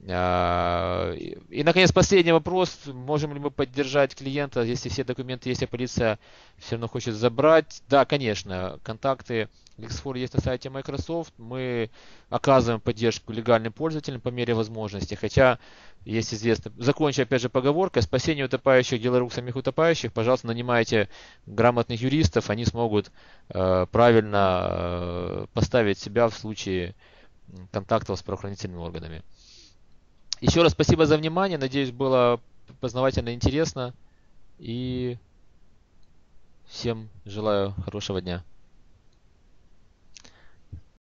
А, и, наконец, последний вопрос. Можем ли мы поддержать клиента, если все документы есть, а полиция все равно хочет забрать? Да, конечно. Контакты LexFor есть на сайте Microsoft. Мы оказываем поддержку легальным пользователям по мере возможности. Хотя, есть известно, закончу опять же поговорка, спасение утопающих, дело рук самих утопающих. Пожалуйста, нанимайте грамотных юристов, они смогут э, правильно э, поставить себя в случае контактов с правоохранительными органами. Еще раз спасибо за внимание. Надеюсь, было познавательно интересно. И всем желаю хорошего дня.